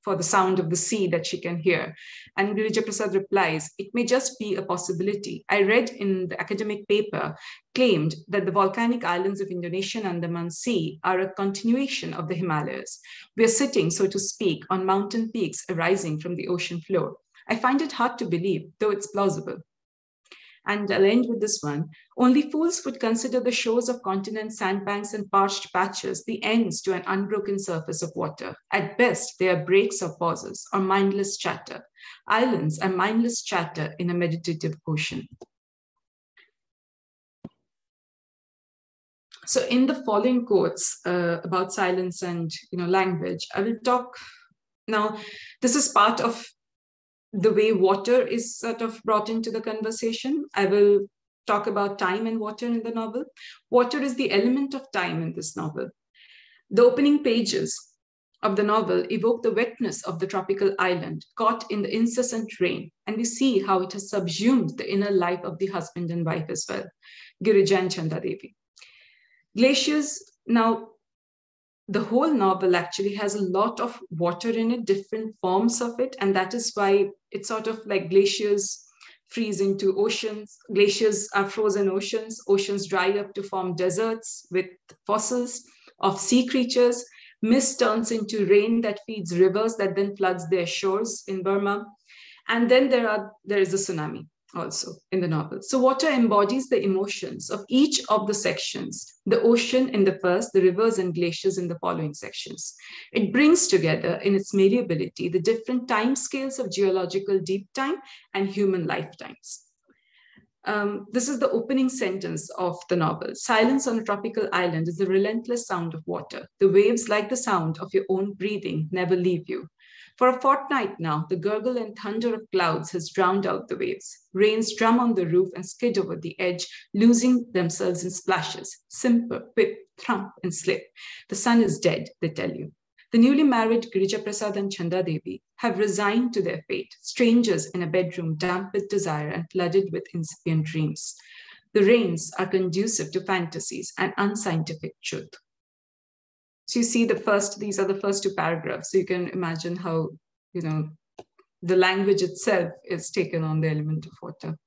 for the sound of the sea that she can hear. And Girija Prasad replies, it may just be a possibility. I read in the academic paper claimed that the volcanic islands of Indonesia Indonesian Andaman Sea are a continuation of the Himalayas. We are sitting, so to speak, on mountain peaks arising from the ocean floor. I find it hard to believe, though it's plausible. And I'll end with this one. Only fools would consider the shores of continents, sandbanks, and parched patches the ends to an unbroken surface of water. At best, they are breaks or pauses, or mindless chatter. Islands are mindless chatter in a meditative ocean. So in the following quotes uh, about silence and you know language, I will talk now. This is part of the way water is sort of brought into the conversation. I will talk about time and water in the novel. Water is the element of time in this novel. The opening pages of the novel evoke the wetness of the tropical island caught in the incessant rain, and we see how it has subsumed the inner life of the husband and wife as well, Girija and Chandadevi. Glaciers now the whole novel actually has a lot of water in it, different forms of it. And that is why it's sort of like glaciers freeze into oceans. Glaciers are frozen oceans. Oceans dry up to form deserts with fossils of sea creatures. Mist turns into rain that feeds rivers that then floods their shores in Burma. And then there are there is a tsunami also in the novel. So water embodies the emotions of each of the sections, the ocean in the first, the rivers and glaciers in the following sections. It brings together in its malleability the different time scales of geological deep time and human lifetimes. Um, this is the opening sentence of the novel. Silence on a tropical island is the relentless sound of water. The waves, like the sound of your own breathing, never leave you. For a fortnight now, the gurgle and thunder of clouds has drowned out the waves. Rains drum on the roof and skid over the edge, losing themselves in splashes, simper, whip, thump, and slip. The sun is dead, they tell you. The newly married Girija Prasad and Chanda Devi have resigned to their fate, strangers in a bedroom damp with desire and flooded with incipient dreams. The rains are conducive to fantasies and unscientific truth. So you see the first, these are the first two paragraphs. So you can imagine how, you know, the language itself is taken on the element of water.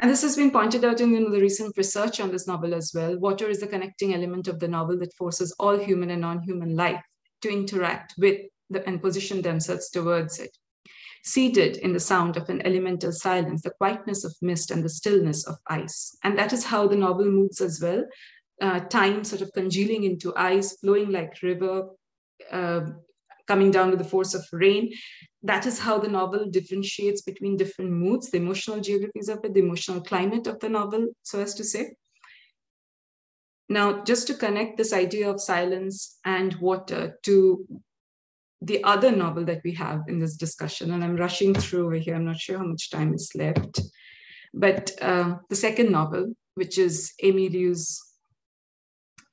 And this has been pointed out in you know, the recent research on this novel as well. Water is the connecting element of the novel that forces all human and non-human life to interact with the, and position themselves towards it. Seated in the sound of an elemental silence, the quietness of mist and the stillness of ice. And that is how the novel moves as well uh, time sort of congealing into ice, flowing like river, uh, coming down with the force of rain. That is how the novel differentiates between different moods, the emotional geographies of it, the emotional climate of the novel, so as to say. Now, just to connect this idea of silence and water to the other novel that we have in this discussion, and I'm rushing through over here, I'm not sure how much time is left, but uh, the second novel, which is Aimee Liu's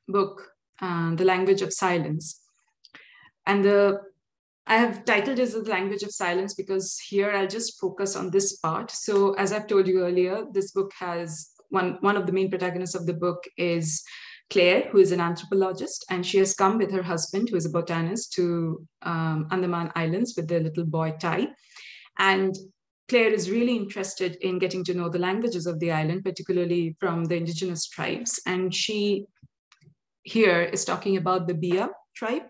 book, uh, The Language of Silence. And the I have titled as the language of silence because here I'll just focus on this part. So as I've told you earlier, this book has one, one of the main protagonists of the book is Claire, who is an anthropologist, and she has come with her husband, who is a botanist, to um, Andaman Islands with their little boy Tai. And Claire is really interested in getting to know the languages of the island, particularly from the indigenous tribes. And she here is talking about the Bia tribe.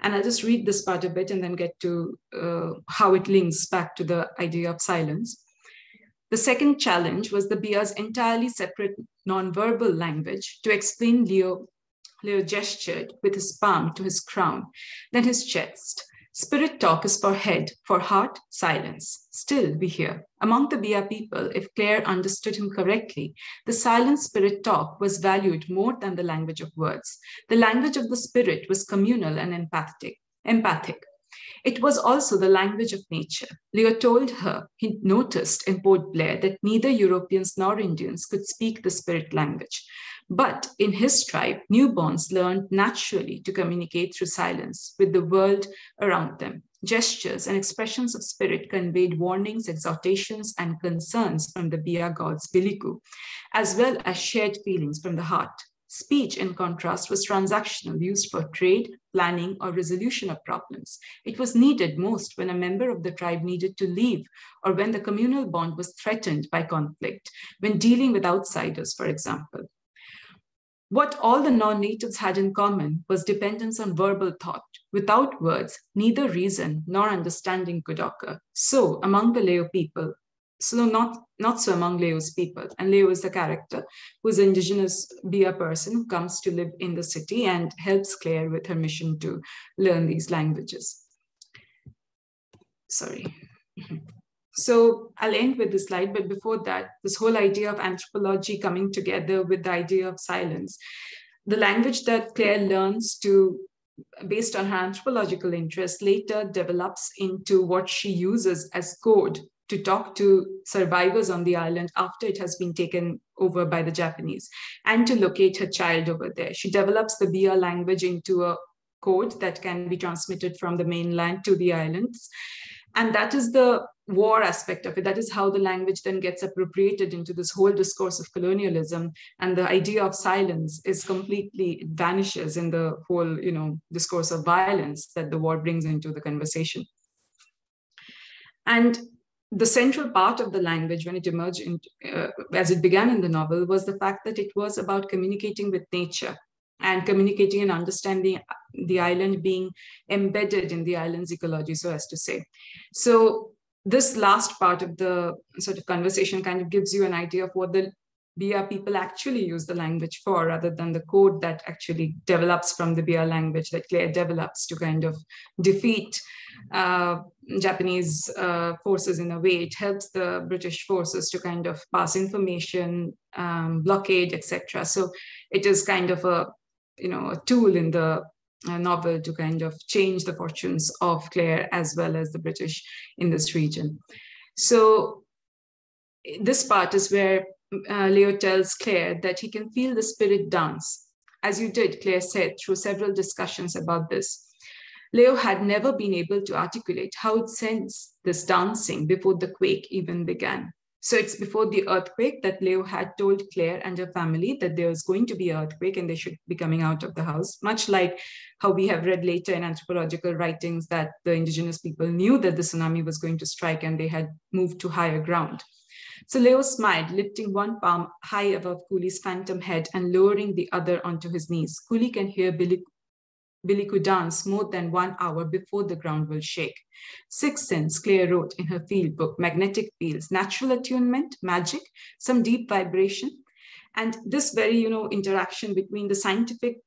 And I'll just read this part a bit and then get to uh, how it links back to the idea of silence. The second challenge was the Bia's entirely separate nonverbal language. To explain, Leo, Leo gestured with his palm to his crown, then his chest. Spirit talk is for head, for heart, silence. Still, we hear. Among the Bia people, if Claire understood him correctly, the silent spirit talk was valued more than the language of words. The language of the spirit was communal and empathic. empathic. It was also the language of nature. Leo told her he noticed in Port Blair that neither Europeans nor Indians could speak the spirit language. But in his tribe, newborns learned naturally to communicate through silence with the world around them. Gestures and expressions of spirit conveyed warnings, exhortations, and concerns from the Bia gods Biliku, as well as shared feelings from the heart. Speech, in contrast, was transactional, used for trade, planning, or resolution of problems. It was needed most when a member of the tribe needed to leave or when the communal bond was threatened by conflict, when dealing with outsiders, for example. What all the non natives had in common was dependence on verbal thought. Without words, neither reason nor understanding could occur. So, among the Leo people, so not, not so among Leo's people. And Leo is the character who's an indigenous Bia person who comes to live in the city and helps Claire with her mission to learn these languages. Sorry. (laughs) So I'll end with this slide, but before that, this whole idea of anthropology coming together with the idea of silence. The language that Claire learns to, based on her anthropological interest, later develops into what she uses as code to talk to survivors on the island after it has been taken over by the Japanese and to locate her child over there. She develops the Bia language into a code that can be transmitted from the mainland to the islands. And that is the war aspect of it. That is how the language then gets appropriated into this whole discourse of colonialism. And the idea of silence is completely vanishes in the whole, you know, discourse of violence that the war brings into the conversation. And the central part of the language when it emerged in, uh, as it began in the novel was the fact that it was about communicating with nature and communicating and understanding the island being embedded in the island's ecology, so as to say. So this last part of the sort of conversation kind of gives you an idea of what the Bia people actually use the language for, rather than the code that actually develops from the Bia language that Claire develops to kind of defeat uh, Japanese uh, forces in a way. It helps the British forces to kind of pass information, um, blockade, etc. So it is kind of a you know a tool in the novel to kind of change the fortunes of Claire as well as the British in this region. So this part is where uh, Leo tells Claire that he can feel the spirit dance. As you did, Claire said, through several discussions about this. Leo had never been able to articulate how it sensed this dancing before the quake even began. So it's before the earthquake that Leo had told Claire and her family that there was going to be an earthquake and they should be coming out of the house, much like how we have read later in anthropological writings that the indigenous people knew that the tsunami was going to strike and they had moved to higher ground. So Leo smiled, lifting one palm high above Cooley's phantom head and lowering the other onto his knees. Cooley can hear Billy Billy could dance more than one hour before the ground will shake. Sixth sense, Claire wrote in her field book, magnetic fields, natural attunement, magic, some deep vibration. And this very, you know, interaction between the scientific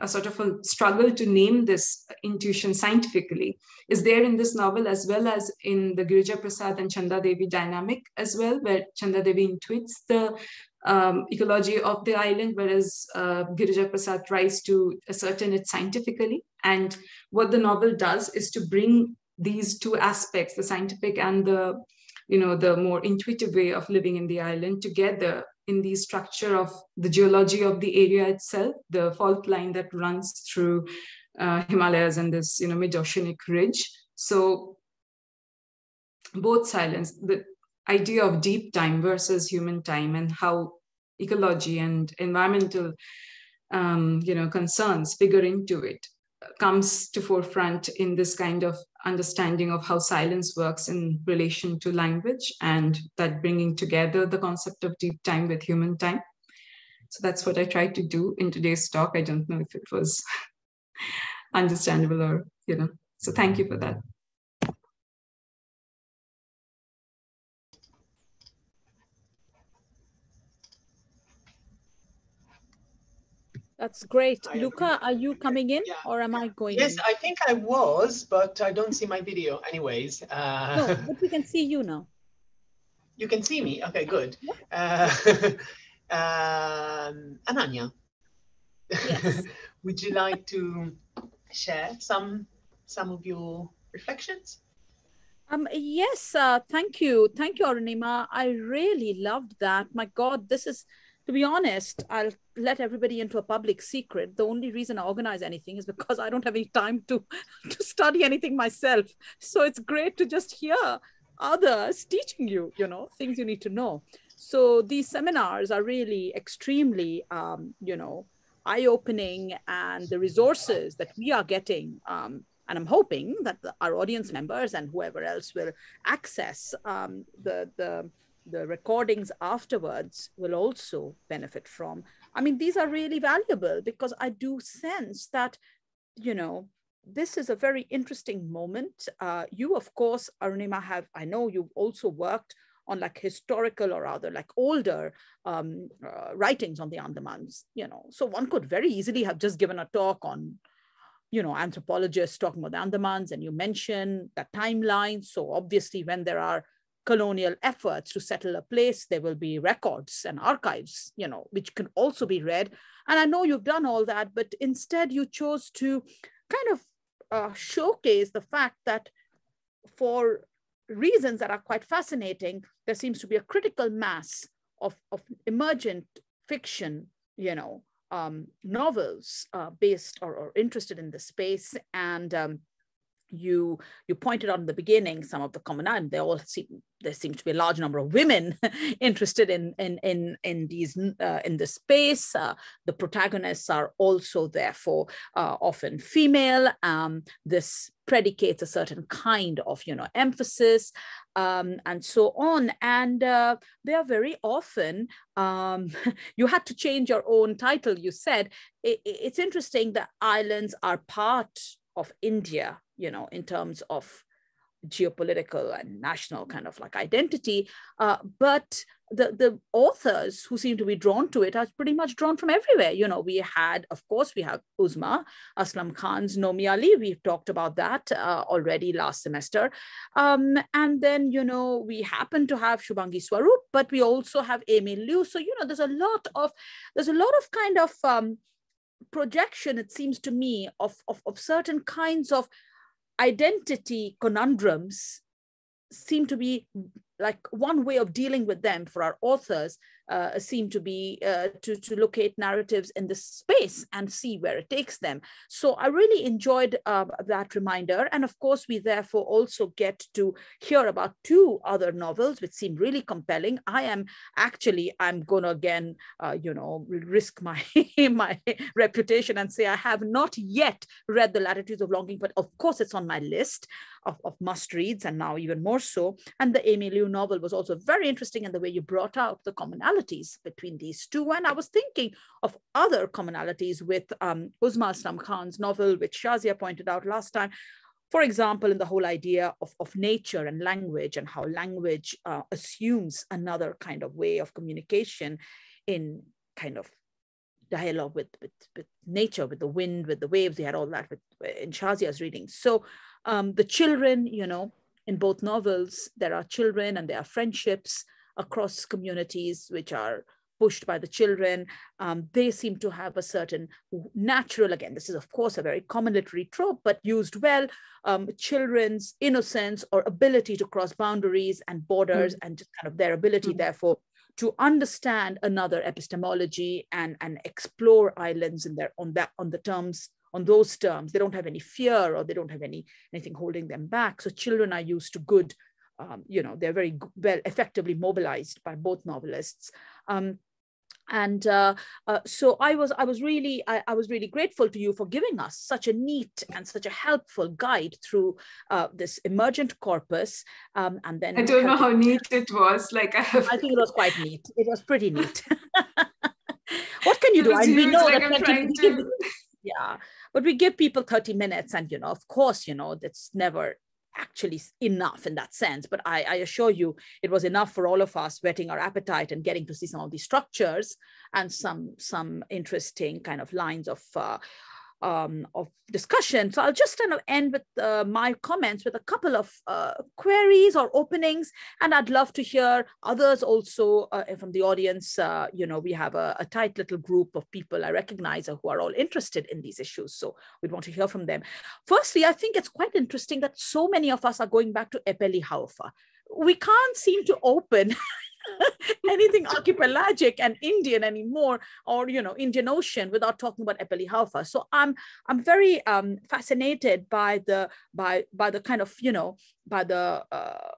a sort of a struggle to name this intuition scientifically is there in this novel as well as in the Girija Prasad and Chanda Devi dynamic as well, where Chanda Devi intuits the um, ecology of the island, whereas uh, Girija Prasad tries to ascertain it scientifically. And what the novel does is to bring these two aspects, the scientific and the you know the more intuitive way of living in the island together in the structure of the geology of the area itself the fault line that runs through uh, himalayas and this you know mid-oceanic ridge So both silence, the idea of deep time versus human time and how ecology and environmental um, you know concerns figure into it comes to forefront in this kind of understanding of how silence works in relation to language and that bringing together the concept of deep time with human time. So that's what i tried to do in today's talk. I don't know if it was (laughs) understandable or you know. So thank you for that That's great. I Luca, are you coming in yeah. or am I going Yes, in? I think I was, but I don't see my video anyways. Uh, no, but we can see you now. (laughs) You can see me? Okay, good. Yeah. Uh, (laughs) um, Ananya, yes. (laughs) would you like to share some some of your reflections? Um, yes, uh, thank you. Thank you, Arunima. I really loved that. My God, this is to be honest, I'll let everybody into a public secret. The only reason I organize anything is because I don't have any time to, (laughs) to study anything myself. So it's great to just hear others teaching you, you know, things you need to know. So these seminars are really extremely, um, you know, eye-opening and the resources that we are getting um, and I'm hoping that the, our audience members and whoever else will access um, the, the the recordings afterwards will also benefit from. I mean, these are really valuable because I do sense that, you know, this is a very interesting moment. Uh, you, of course, Arunima, have, I know you've also worked on like historical or rather like older um, uh, writings on the Andamans, you know. So one could very easily have just given a talk on, you know, anthropologists talking about the Andamans and you mention the timeline. So obviously when there are colonial efforts to settle a place, there will be records and archives, you know, which can also be read. And I know you've done all that, but instead you chose to kind of uh, showcase the fact that for reasons that are quite fascinating, there seems to be a critical mass of, of emergent fiction, you know, um, novels uh, based or, or, interested in the space. And um, you you pointed out in the beginning some of the commonality they all seem there seems to be a large number of women (laughs) interested in in in in these uh, in this space. Uh, the protagonists are also therefore uh, often female. Um, this predicates a certain kind of you know emphasis um, and so on. And uh, they are very often um, (laughs) you had to change your own title you said. It, it's interesting that islands are part of India, you know, in terms of geopolitical and national kind of like identity. Uh, but the, the authors who seem to be drawn to it are pretty much drawn from everywhere. You know, we had, of course, we have Uzma, Aslam Khan's Nomi Ali. We've talked about that uh, already last semester. Um, and then, you know, we happen to have Shubhangi Swarup, but we also have Aimee Liu. So, you know, there's a lot of, there's a lot of kind of, um, projection, it seems to me, of, of, of certain kinds of identity conundrums seem to be like one way of dealing with them for our authors uh, seem to be uh, to, to locate narratives in this space and see where it takes them. So I really enjoyed uh, that reminder. And of course, we therefore also get to hear about two other novels which seem really compelling. I am actually, I'm going to again, uh, you know, risk my, (laughs) my reputation and say I have not yet read The Latitudes of Longing, but of course it's on my list of, of must reads and now even more so. And the Aimee Liu novel was also very interesting in the way you brought out the commonalities between these two. And I was thinking of other commonalities with um, Uzma Aslam Khan's novel, which Shazia pointed out last time. For example, in the whole idea of, of nature and language and how language uh, assumes another kind of way of communication in kind of dialogue with, with, with nature, with the wind, with the waves. We had all that with, in Shazia's reading. So um, the children, you know, in both novels, there are children and there are friendships across communities which are pushed by the children. Um, they seem to have a certain natural, again, this is of course a very common literary trope, but used well, um, children's innocence or ability to cross boundaries and borders mm. and just kind of their ability, mm. therefore, to understand another epistemology and, and explore islands in their on that on the terms on those terms. They don't have any fear or they don't have any anything holding them back. So children are used to good, um, you know, they're very well effectively mobilized by both novelists. Um, and uh, uh, so i was i was really I, I, was really grateful to you for giving us such a neat and such a helpful guide through uh, this emergent corpus um, and then i don't know how neat it was like i have i think it was quite neat. It was pretty neat. (laughs) What can you do? I, we know like that 20, to... yeah but we give people 30 minutes and you know of course you know that's never actually enough in that sense. But I, I, assure you, it was enough for all of us whetting our appetite and getting to see some of these structures and some some interesting kind of lines of uh, um, of discussion. So I'll just kind of end with uh, my comments with a couple of uh, queries or openings, and I'd love to hear others also uh, from the audience. Uh, you know, we have a, a, tight little group of people I recognize who are all interested in these issues, so we'd want to hear from them. Firstly, I think it's quite interesting that so many of us are going back to Epeli Hau'ofa. We can't seem to open (laughs) anything archipelagic and Indian anymore, or you know, Indian Ocean without talking about Epeli Hau'ofa. So I'm I'm very um, fascinated by the by by the kind of you know by the uh,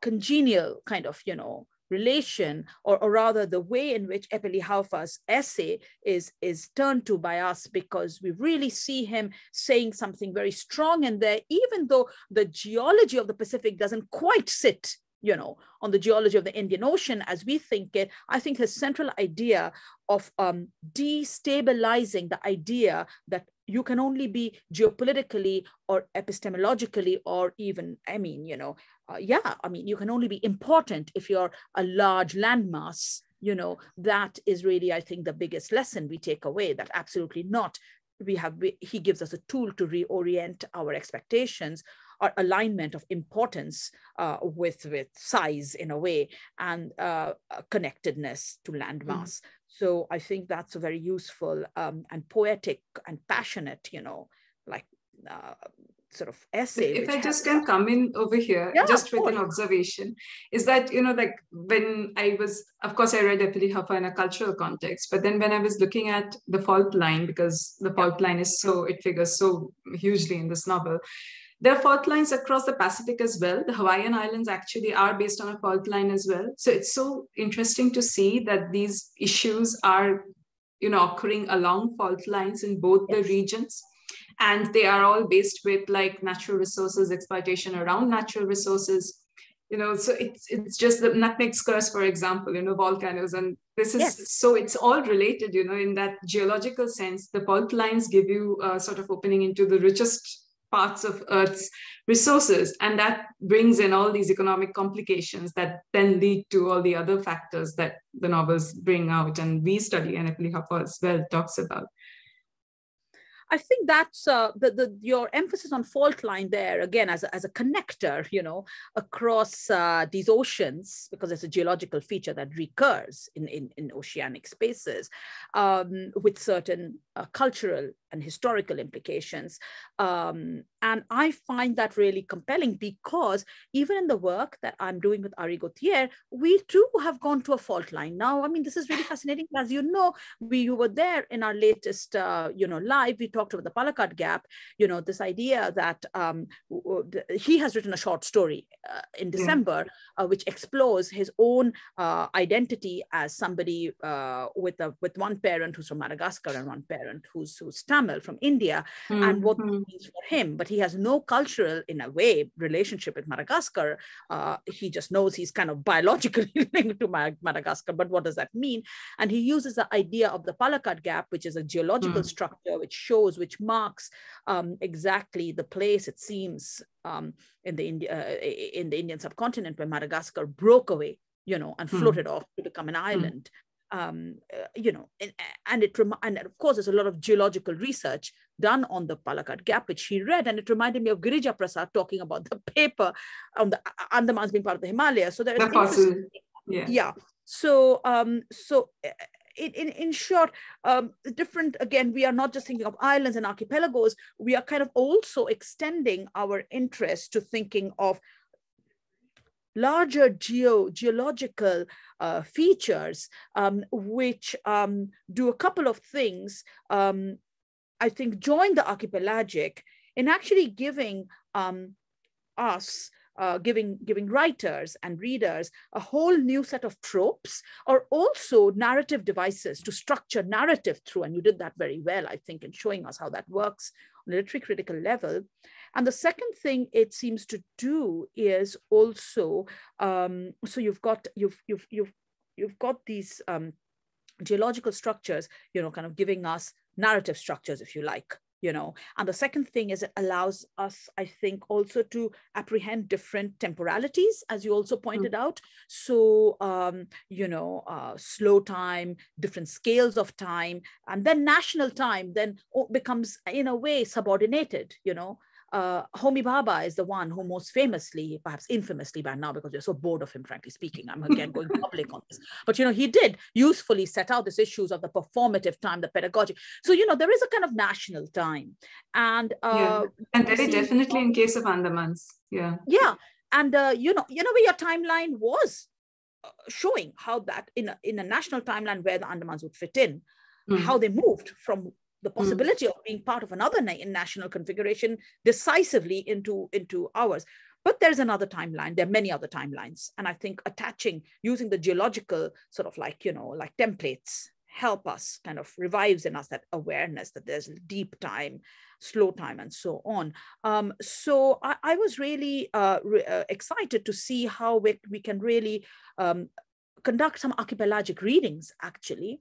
congenial kind of you know relation or, or rather the way in which Epeli Hau'ofa's essay is, is turned to by us because we really see him saying something very strong in there, even though the geology of the Pacific doesn't quite sit you know, on the geology of the Indian Ocean as we think it, I think his central idea of um, destabilizing the idea that you can only be geopolitically or epistemologically or even, I mean, you know, uh, yeah, I mean, you can only be important if you're a large landmass, you know, that is really, I think, the biggest lesson we take away that absolutely not. We have, he gives us a tool to reorient our expectations or alignment of importance uh, with, with size in a way and uh, connectedness to landmass. Mm. So I think that's a very useful um, and poetic and passionate, you know, like uh, sort of essay. If I just can come in over here, yeah, just with an observation, is that, you know, like when I was, of course, I read Epeli Hau'ofa in a cultural context, but then when I was looking at the fault line, because the fault line is so, it figures so hugely in this novel, there are fault lines across the Pacific as well. The Hawaiian Islands actually are based on a fault line as well. So it's so interesting to see that these issues are, you know, occurring along fault lines in both yes. the regions. And they are all based with like natural resources, exploitation around natural resources. You know, so it's it's just the nutmeg's curse, for example, you know, volcanoes. And this is yes. so it's all related, you know, in that geological sense. The fault lines give you a sort of opening into the richest parts of Earth's resources. And that brings in all these economic complications that then lead to all the other factors that the novels bring out and we study and Hau'ofa as well talks about. I think that's uh, the, the your emphasis on fault line there again as a, as a connector, you know, across uh, these oceans because it's a geological feature that recurs in in, in oceanic spaces um, with certain uh, cultural and historical implications. Um, and I find that really compelling because even in the work that I'm doing with Ari Gautier, we too have gone to a fault line. Now, I mean, this is really fascinating. As you know, we you were there in our latest, uh, you know, live, we talked about the Palakkad Gap, you know, this idea that um, he has written a short story uh, in December, yeah. uh, which explores his own uh, identity as somebody uh, with, a, with one parent who's from Madagascar and one parent who's, who's Tamil from India mm-hmm. and what mm-hmm. means for him. But he has no cultural, in a way, relationship with Madagascar. Uh, he just knows he's kind of biologically (laughs) linked to Madagascar. But what does that mean? And he uses the idea of the Palakkad Gap, which is a geological mm. structure which shows, which marks um, exactly the place it seems um, in the uh, in the Indian subcontinent where Madagascar broke away, you know, and hmm. floated mm. off to become an hmm. island. Mm um, uh, you know, and, and it rem- and of course there's a lot of geological research done on the Palakkad Gap, which he read, and it reminded me of Girija Prasad talking about the paper on the Andamans being part of the Himalayas. So there is yeah. yeah. So um, so. Uh, in, in, in short, um, different, again, we are not just thinking of islands and archipelagos, we are kind of also extending our interest to thinking of larger geo geological uh, features um, which um, do a couple of things um, I think, joined the archipelagic in actually giving um, us uh, giving giving writers and readers a whole new set of tropes or also narrative devices to structure narrative through. And you did that very well i think in showing us how that works on a literary critical level. And the second thing it seems to do is also um, so you've got you've you've you've you've got these um, geological structures you know kind of giving us narrative structures if you like you know. And the second thing is it allows us i think also to apprehend different temporalities as you also pointed mm. out. So um, you know uh, slow time different scales of time and then national time then becomes in a way subordinated you know uh, Homi Bhabha is the one who most famously, perhaps infamously by now, because we're so bored of him, frankly speaking, I'm again going (laughs) public on this. But, you know, he did usefully set out these issues of the performative time, the pedagogic. So, you know, there is a kind of national time. And, uh, yeah. and very see, definitely in case of Andamans. Yeah. Yeah. And, uh, you know, you know where your timeline was uh, showing how that in a, in a national timeline where the Andamans would fit in, mm. how they moved from the hmm. possibility mm. of being part of another national configuration decisively into, into ours. But there's another timeline. There are many other timelines. And I think attaching, using the geological sort of like, you know, like templates help us kind of revives in us that awareness that there's deep time, slow time, and so on. Um, so I, I, was really uh, re uh, excited to see how we, we can really um, conduct some archipelagic readings, actually,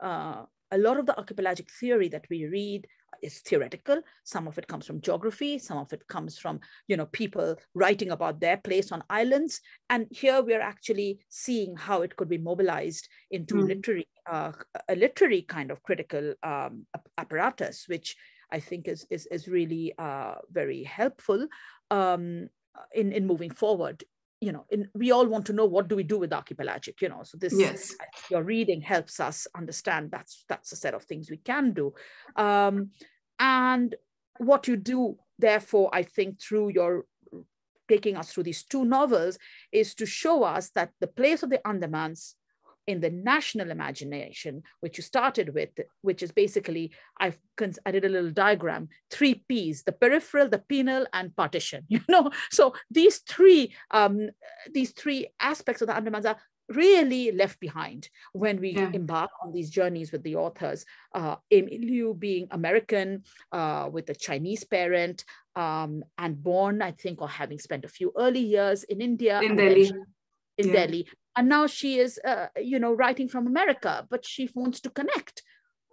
uh, a lot of the archipelagic theory that we read is theoretical. Some of it comes from geography some of it comes from you know people writing about their place on islands. And here we're actually seeing how it could be mobilized into mm. literary uh, a literary kind of critical um, apparatus which i think is is, is really uh, very helpful um, in in moving forward you know, in, we all want to know what do we do with archipelagic, you know. So this yes. your reading helps us understand that's that's a set of things we can do. Um, and what you do, therefore, I think through your taking us through these two novels is to show us that the place of the Andamans in the national imagination, which you started with, which is basically, I've, I did a little diagram, three P's, the peripheral, the penal, and partition, (laughs) you know? So these three, um, these three aspects of the Andamans are really left behind when we yeah. embark on these journeys with the authors. Uh, Aimee Liu being American uh, with a Chinese parent um, and born, I think, or having spent a few early years in India. In Delhi. In yeah. Delhi and now she is uh, you know writing from america but she wants to connect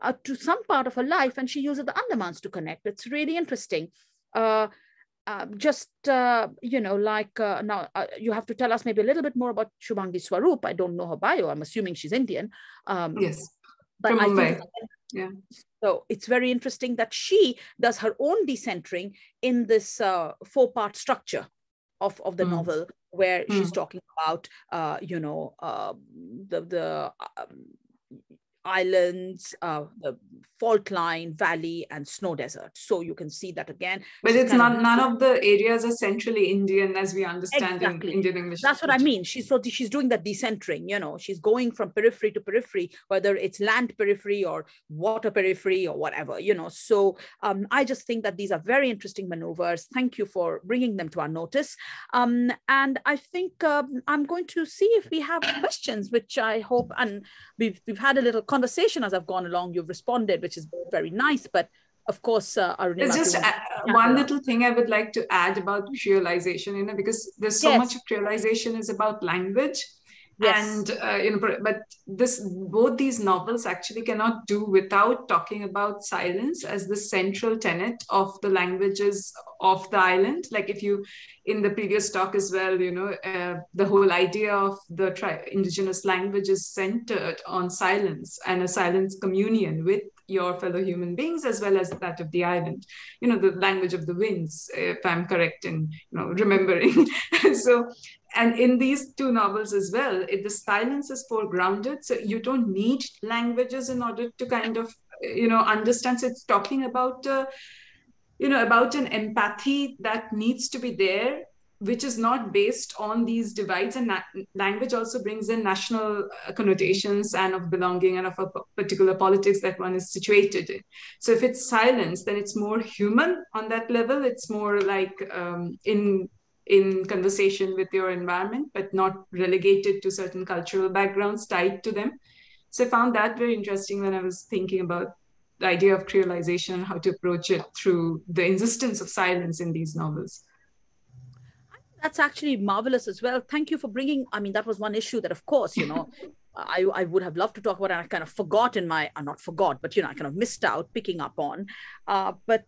uh, to some part of her life and she uses the andamans to connect. It's really interesting. Uh, um, just uh, you know like uh, now uh, you have to tell us maybe a little bit more about shubhangi Swarup. I don't know her bio. I'm assuming she's indian. Um, yes. but from I Mumbai. yeah. So it's very interesting that she does her own decentering in this four part structure of, of the mm. novel where mm. she's talking about uh, you know uh, the the um, islands, uh, the fault line, valley, and snow desert. So you can see that again. But it's not of, none of the (laughs) areas are centrally Indian as we understand exactly. in Indian English. That's what I mean. She's so she's doing that decentering. You know, she's going from periphery to periphery, whether it's land periphery or water periphery or whatever. You know, so um, I just think that these are very interesting maneuvers. Thank you for bringing them to our notice. Um, and I think um, I'm going to see if we have questions, which I hope and we've we've had a little conversation as I've gone along. You've responded, which is very nice. But of course, uh, Arunima, just one little thing I would like to add about creolization, you know, because there's so yes. much of creolization is about language yes. and uh, you know but this both these novels actually cannot do without talking about silence as the central tenet of the languages of the island. Like if you in the previous talk as well you know uh, the whole idea of the tri- indigenous language is centered on silence and a silence communion with your fellow human beings as well as that of the island. You know the language of the winds if i'm correct in you know remembering. (laughs) So and in these two novels as well it, the silence is foregrounded so you don't need languages in order to kind of you know understand. So it's talking about uh, you know about an empathy that needs to be there which is not based on these divides. And na- language also brings in national uh, connotations and of belonging and of a particular politics that one is situated in. So if it's silence then it's more human on that level. It's more like um, in in conversation with your environment but not relegated to certain cultural backgrounds tied to them so i found that very interesting when i was thinking about the idea of creolization and how to approach it through the insistence of silence in these novels that's actually marvelous as well. Thank you for bringing. I mean, that was one issue that, of course, you know, (laughs) I, I would have loved to talk about, and I kind of forgot in my, uh, not forgot, but you know, I kind of missed out picking up on. Uh, but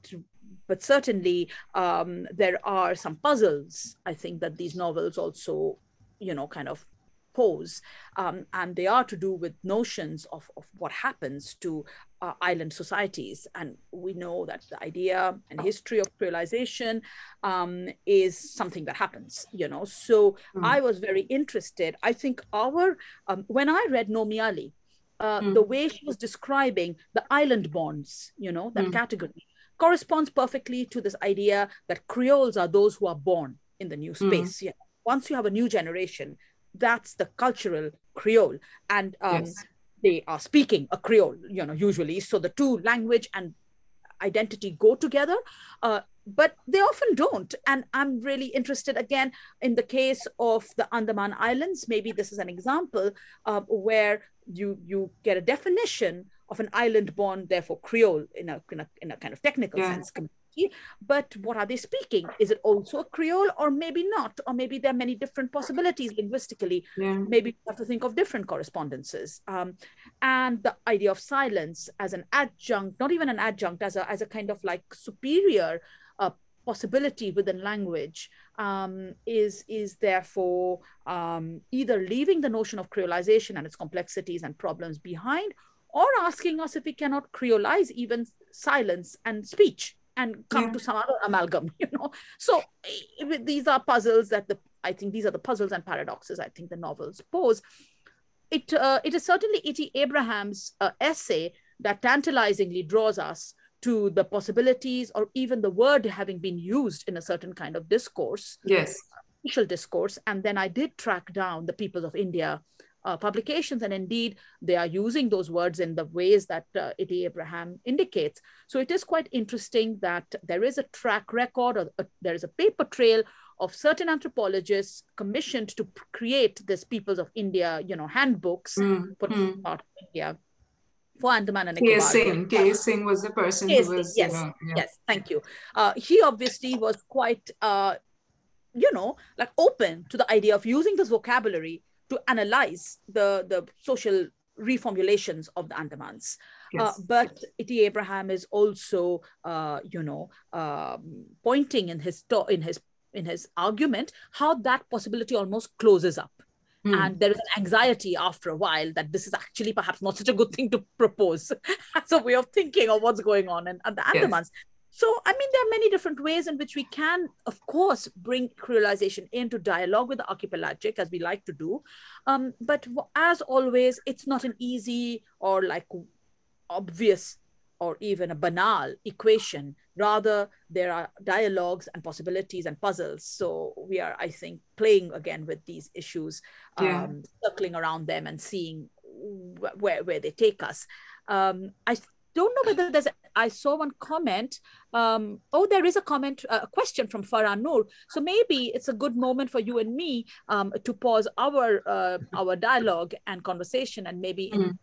but certainly um, there are some puzzles. I think that these novels also, you know, kind of pose, um, and they are to do with notions of, of what happens to uh, island societies. And we know that the idea and history of creolization um, is something that happens, you know. So mm. I was very interested. I think our, um, when I read Nomi Ali, uh, mm. the way she was describing the island bonds, you know, that mm. category corresponds perfectly to this idea that Creoles are those who are born in the new mm. space. Yeah. Once you have a new generation, that's the cultural Creole. And um, yes. they are speaking a Creole, you know, usually. So the two language and identity go together. Uh, but they often don't. And I'm really interested again in the case of the Andaman Islands. Maybe this is an example uh, where you you get a definition of an island born, therefore Creole in a, in a, in a kind of technical yeah. sense but what are they speaking? Is it also a Creole or maybe not? Or maybe there are many different possibilities linguistically. Yeah. Maybe we have to think of different correspondences. Um, and the idea of silence as an adjunct, not even an adjunct, as a, as a kind of like superior uh, possibility within language um, is, is therefore um, either leaving the notion of creolization and its complexities and problems behind or asking us if we cannot creolize even silence and speech and come yeah. to some other amalgam (laughs) you know so these are puzzles that the i think these are the puzzles and paradoxes i think the novels pose it uh, it is certainly Itty Abraham's uh, essay that tantalizingly draws us to the possibilities or even the word having been used in a certain kind of discourse yes official discourse and then i did track down the people of india uh, publications. And indeed, they are using those words in the ways that uh, Itty Abraham indicates. So it is quite interesting that there is a track record or a, there is a paper trail of certain anthropologists commissioned to create this Peoples of India, you know, handbooks mm, for mm. India for Andaman and Nicobar. Singh. K. Singh was the person who was. Yes, you know, yeah. yes, thank you. Uh, he obviously was quite, uh, you know, like open to the idea of using this vocabulary to analyze the, the social reformulations of the Andamans. Uh, yes. Uh, but Itty Abraham is also, uh, you know, um, pointing in his in his in his argument how that possibility almost closes up. Hmm. And there is an anxiety after a while that this is actually perhaps not such a good thing to propose (laughs) as a way of thinking of what's going on in, in the Andamans. Yes. So, I mean, there are many different ways in which we can, of course, bring creolization into dialogue with the archipelagic, as we like to do. Um, but as always, it's not an easy or like obvious or even a banal equation. Rather, there are dialogues and possibilities and puzzles. So we are, I think, playing again with these issues, yeah. um, circling around them and seeing where, where they take us. Um, I don't know whether there's. I saw one comment. Um, oh, there is a comment, uh, a question from Farah Noor. So maybe it's a good moment for you and me um, to pause our uh, our dialogue and conversation, and maybe mm.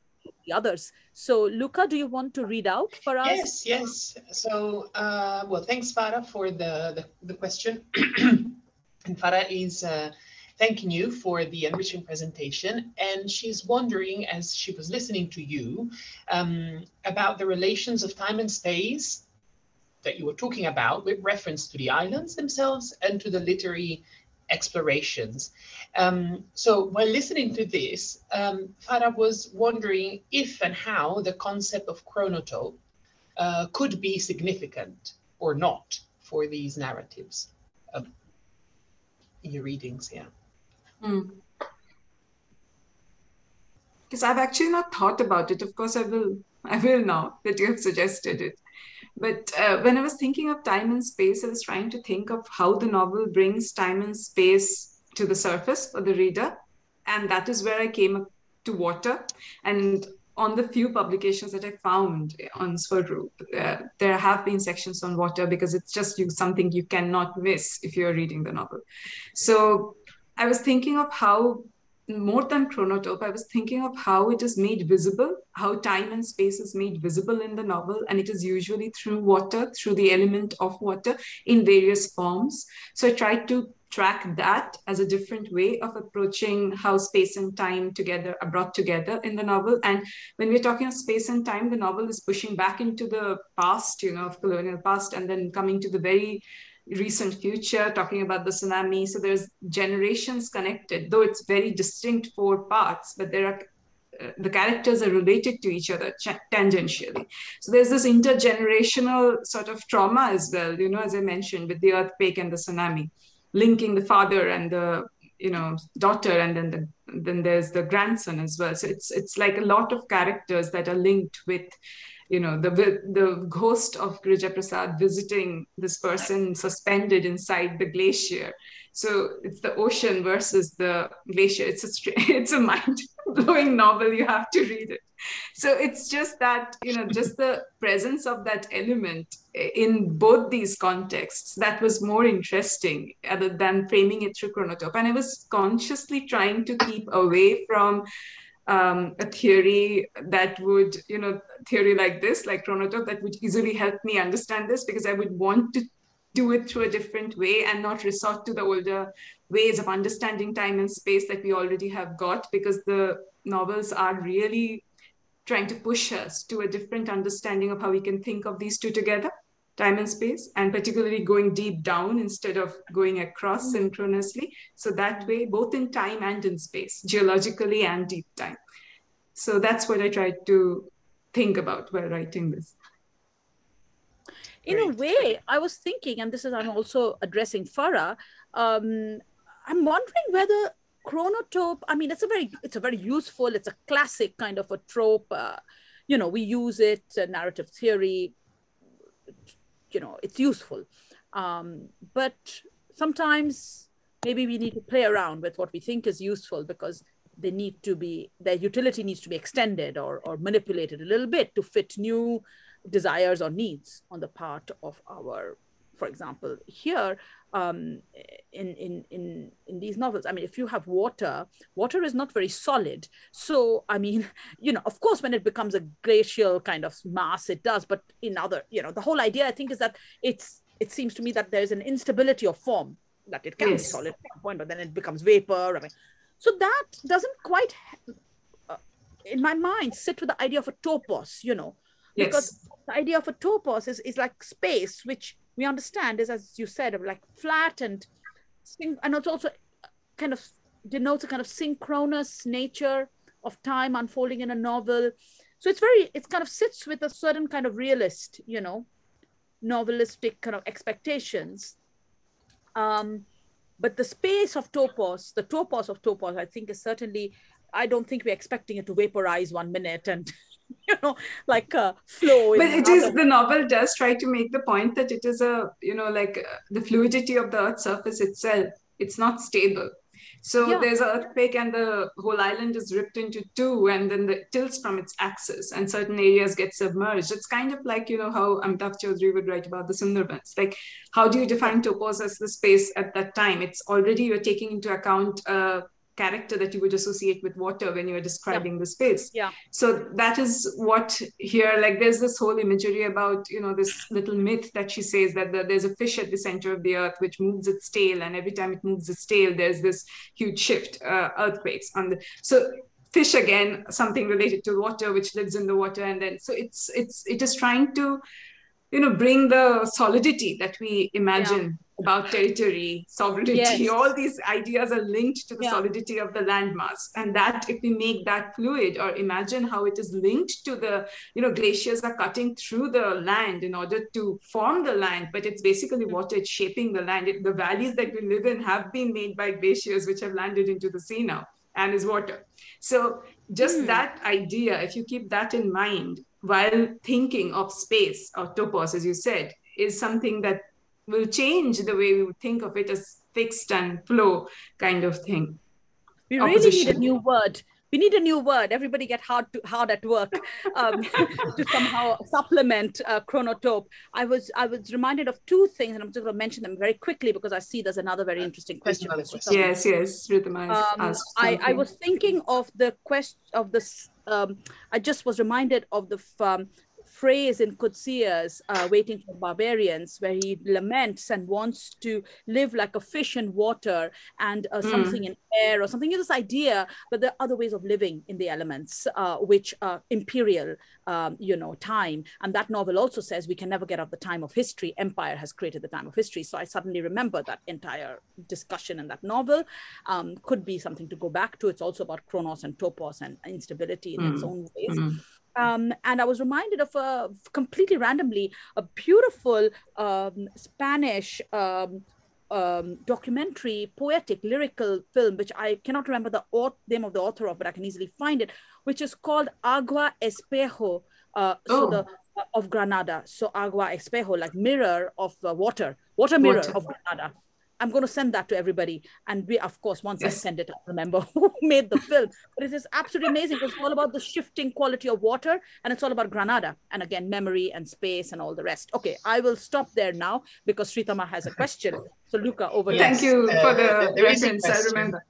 the others. So, Luca, do you want to read out for us? Yes, yes. So, uh, well, thanks, Farah, for the the, the question. (clears throat) and Farah is uh, thanking you for the enriching presentation. And she's wondering, as she was listening to you, um, about the relations of time and space that you were talking about with reference to the islands themselves and to the literary explorations. Um, so while listening to this, um, Farah was wondering if and how the concept of chronotope uh, could be significant or not for these narratives um, in your readings, yeah. Because hmm. I've actually not thought about it. Of course, I will. I will now that you have suggested it. But uh, when I was thinking of time and space, I was trying to think of how the novel brings time and space to the surface for the reader. And that is where I came up to water. And on the few publications that I found on Swarup, uh, there have been sections on water because it's just you, something you cannot miss if you're reading the novel. So I was thinking of how more than chronotope, I was thinking of how it is made visible, how time and space is made visible in the novel, and it is usually through water, through the element of water in various forms. So I tried to track that as a different way of approaching how space and time together are brought together in the novel. And when we're talking of space and time, the novel is pushing back into the past, you know, of colonial past, and then coming to the very recent future, talking about the tsunami. So there's generations connected, though it's very distinct four parts, but there are uh, the characters are related to each other tangentially. So there's this intergenerational sort of trauma as well, you know, as I mentioned, with the earthquake and the tsunami, linking the father and the you know daughter and then the, then there's the grandson as well so it's it's like a lot of characters that are linked with you know the the ghost of Girija Prasad visiting this person suspended inside the glacier. So it's the ocean versus the glacier. It's a (laughs) it's a mind blowing novel. You have to read it. So it's just that you know just the presence of that element in both these contexts that was more interesting other than framing it through chronotope. And I was consciously trying to keep away from um, a theory that would, you know, theory like this, like chronotope, that would easily help me understand this because I would want to do it through a different way and not resort to the older ways of understanding time and space that we already have got because the novels are really trying to push us to a different understanding of how we can think of these two together time and space, and particularly going deep down instead of going across mm-hmm. synchronously. So that way, both in time and in space, geologically and deep time. So that's what I tried to think about while writing this. In a way, I was thinking, and this is I'm also addressing Farah. Um, I'm wondering whether chronotope. I mean, it's a very it's a very useful. It's a classic kind of a trope. Uh, you know, we use it uh, narrative theory you know it's useful. Um, but sometimes maybe we need to play around with what we think is useful because they need to be their utility needs to be extended or, or manipulated a little bit to fit new desires or needs on the part of our for example here um, in, in, in, in these novels. I mean, if you have water, water is not very solid. So, I mean, (laughs) you know, of course, when it becomes a glacial kind of mass, it does. But in other, you know, the whole idea, I think, is that it's, it seems to me that there's an instability of form, that it can yes. be solid at point, but then it becomes vapor. I mean, so that doesn't quite, uh, in my mind, sit with the idea of a topos, you know, yes. because the idea of a topos is, is like space, which we understand is, as you said, of like flat and and it also kind of denotes a kind of synchronous nature of time unfolding in a novel. So it's very, it kind of sits with a certain kind of realist, you know, novelistic kind of expectations. Um, but the space of topos, the topos of topos, I think is certainly, I don't think we're expecting it to vaporize one minute and (laughs) you know like a flow but it is the novel does try to make the point that it is a you know like uh, the fluidity of the earth's surface itself it's not stable so yeah. there's an earthquake and the whole island is ripped into two and then the tilts from its axis and certain areas get submerged. It's kind of like, you know, how Amitav Chaudhuri would write about the Sundarbans. Like, how do you define topos as the space at that time? It's already you're taking into account uh, character that you would associate with water when you are describing yeah. the space yeah so that is what here like there's this whole imagery about you know this little myth that she says that the, there's a fish at the center of the earth which moves its tail and every time it moves its tail there's this huge shift uh, earthquakes on the so fish again something related to water which lives in the water and then so it's it's it is trying to you know bring the solidity that we imagine about territory, sovereignty, yes. all these ideas are linked to the yeah. solidity of the landmass. And that if we make that fluid or imagine how it is linked to the, you know, glaciers are cutting through the land in order to form the land, but it's basically water, it's shaping the land. It, the valleys that we live in have been made by glaciers which have landed into the sea now and is water. So just mm. that idea, if you keep that in mind, while thinking of space or topos, as you said, is something that will change the way we would think of it as fixed and flow kind of thing. We really need a new word we need a new word. Everybody get hard to hard at work um, (laughs) to somehow supplement uh, chronotope. I was I was reminded of two things, and I'm just going to mention them very quickly because I see there's another very interesting question. Yes, yes, um, I, I was thinking of the question of this. Um, I just was reminded of the um, phrase in Coetzee's uh, Waiting for Barbarians, where he laments and wants to live like a fish in water and uh, mm. something in air or something. This idea, but there are other ways of living in the elements, uh, which are imperial, um, you know, time. And that novel also says we can never get out the time of history. Empire has created the time of history. So I suddenly remember that entire discussion in that novel. Um, could be something to go back to. It's also about chronos and topos and instability in mm. its own ways. Mm. Um, and I was reminded of a completely randomly a beautiful um, Spanish um, um documentary, poetic, lyrical film, which I cannot remember the name of the author of, but I can easily find it, which is called Agua Espejo. Uh, oh. So the of Granada. So agua espejo, like mirror of uh, water, water mirror water. of Granada. I'm going to send that to everybody. And we, of course, once yes. I send it, I'll remember (laughs) who made the film. But it is absolutely amazing. It's all about the shifting quality of water, and it's all about Granada. And again, memory and space and all the rest. Okay, I will stop there now because Sritama has a question. So, Luca, over yes. Thank you for the uh, reference. I remember.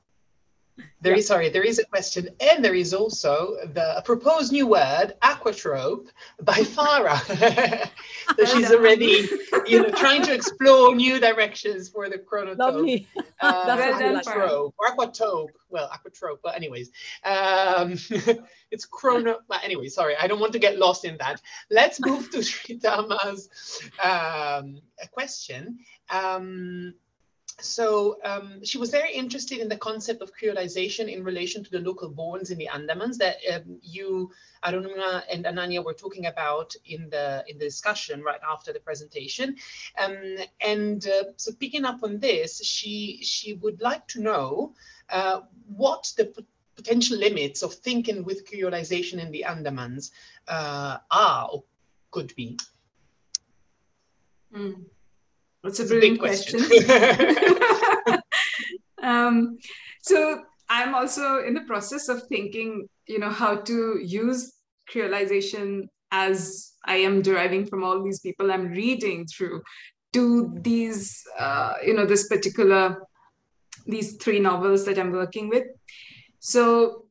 There yeah. is sorry, there is a question, and there is also the proposed new word, aquatrope, by (laughs) Farah. (laughs) so she's already, you know, trying to explore new directions for the chronotope. Lovely. Uh, (laughs) aquatrope, or aquatope. Well, aquatrope, but anyways, um, it's chrono. But anyway, sorry, I don't want to get lost in that. Let's move to Sritama's um, question. Um, so um, she was very interested in the concept of creolization in relation to the local borns in the Andamans that um, you, Arunima and Ananya were talking about in the in the discussion right after the presentation. Um, and uh, so picking up on this, she she would like to know uh, what the potential limits of thinking with creolization in the Andamans uh, are or could be. Mm. That's a brilliant question. question. (laughs) um, so I'm also in the process of thinking, you know, how to use creolization as I am deriving from all these people I'm reading through to these, uh, you know, this particular, these three novels that I'm working with. So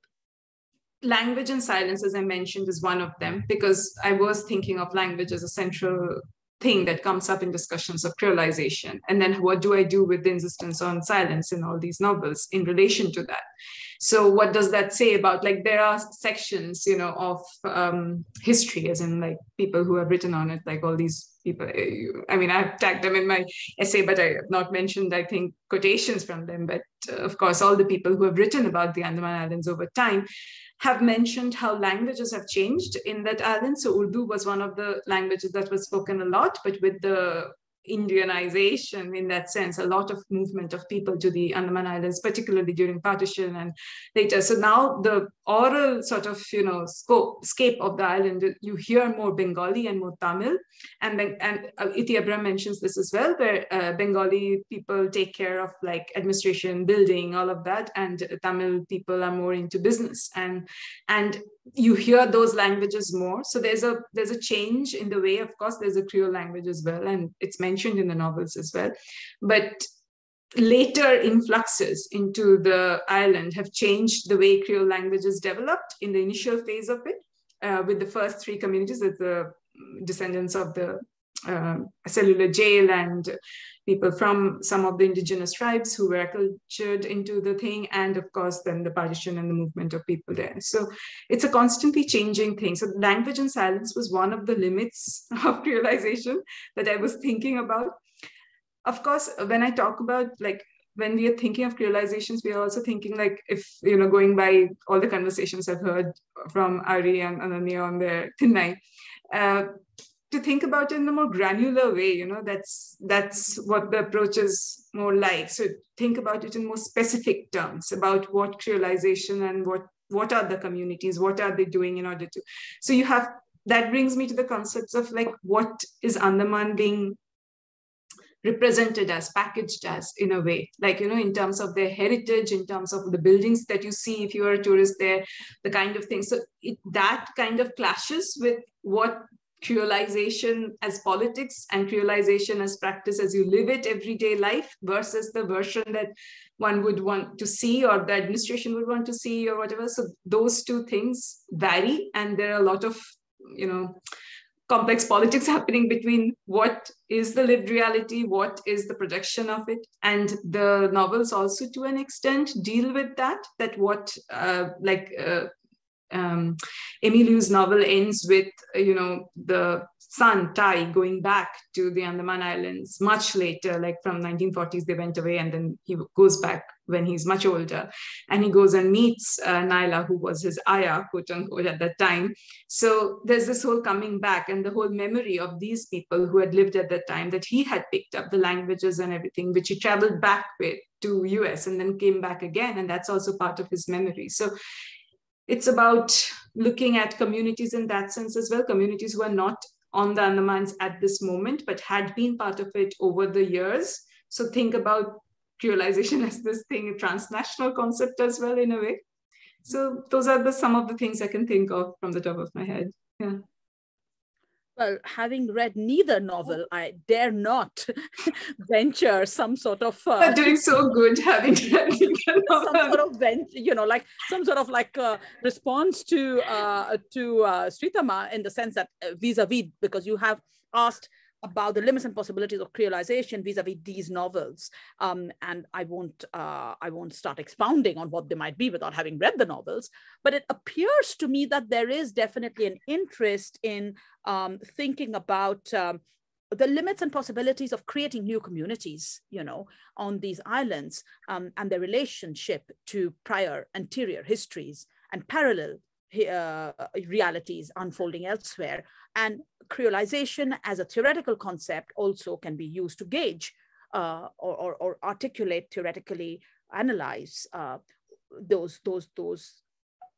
language and silence, as I mentioned, is one of them because I was thinking of language as a central thing that comes up in discussions of creolization. And then what do I do with the insistence on silence in all these novels in relation to that? So what does that say about like there are sections, you know, of um, history, as in like people who have written on it, like all these people. I mean, I've tagged them in my essay, but I have not mentioned, I think, quotations from them. But uh, of course, all the people who have written about the Andaman Islands over time have mentioned how languages have changed in that island. So Urdu was one of the languages that was spoken a lot, but with the Indianization in that sense, a lot of movement of people to the Andaman Islands, particularly during partition and later. So now the oral sort of, you know, scope, scape of the island, you hear more Bengali and more Tamil. And then, and uh, mentions this as well, where uh, Bengali people take care of like administration, building, all of that. And Tamil people are more into business. And, and you hear those languages more. So there's a there's a change in the way of course there's a creole language as well and it's mentioned in the novels as well. But later influxes into the island have changed the way creole language is developed in the initial phase of it uh, with the first three communities as the descendants of the uh, cellular jail and people from some of the indigenous tribes who were cultured into the thing, and of course, then the partition and the movement of people there. So it's a constantly changing thing. So language and silence was one of the limits (laughs) of creolization that I was thinking about. Of course, when I talk about like when we are thinking of creolizations, we are also thinking like if you know going by all the conversations I've heard from Ari and Ananya on their Thinnai, uh, to think about it in a more granular way you know that's that's what the approach is more like so think about it in more specific terms about what creolization and what what are the communities what are they doing in order to so you have that brings me to the concepts of like what is Andaman being represented as, packaged as in a way, like, you know, in terms of their heritage, in terms of the buildings that you see if you are a tourist there, the kind of things. So it, that kind of clashes with what creolization as politics and creolization as practice as you live it everyday life versus the version that one would want to see or the administration would want to see or whatever so those two things vary and there are a lot of you know complex politics (laughs) happening between what is the lived reality, what is the projection of it. And the novels also, to an extent, deal with that, that what, uh, like, uh, um, Liu's novel ends with, you know, the son, Tai, going back to the Andaman Islands much later, like from 1940s, they went away and then he goes back when he's much older. And he goes and meets uh, Naila, who was his ayah, quote unquote, at that time. So there's this whole coming back and the whole memory of these people who had lived at that time that he had picked up the languages and everything, which he traveled back with to US and then came back again. And that's also part of his memory. So it's about looking at communities in that sense as well, communities who are not on the Andamans at this moment, but had been part of it over the years. So think about creolization as this thing, a transnational concept as well in a way. So those are the some of the things I can think of from the top of my head. Yeah. Well, having read neither novel, I dare not (laughs) venture some sort of. Uh, You're doing so good having read neither novel. (laughs) Some sort of venture, you know, like some sort of like uh, response to uh, to uh, Sritama in the sense that uh, vis-a-vis, because you have asked about the limits and possibilities of creolization vis-a-vis these novels. Um, and I won't, uh, I won't start expounding on what they might be without having read the novels. But it appears to me that there is definitely an interest in um, thinking about um, the limits and possibilities of creating new communities, you know, on these islands um, and their relationship to prior anterior histories and parallel uh, realities unfolding elsewhere. And creolization as a theoretical concept also can be used to gauge uh, or, or, or, articulate theoretically, analyze uh, those, those, those,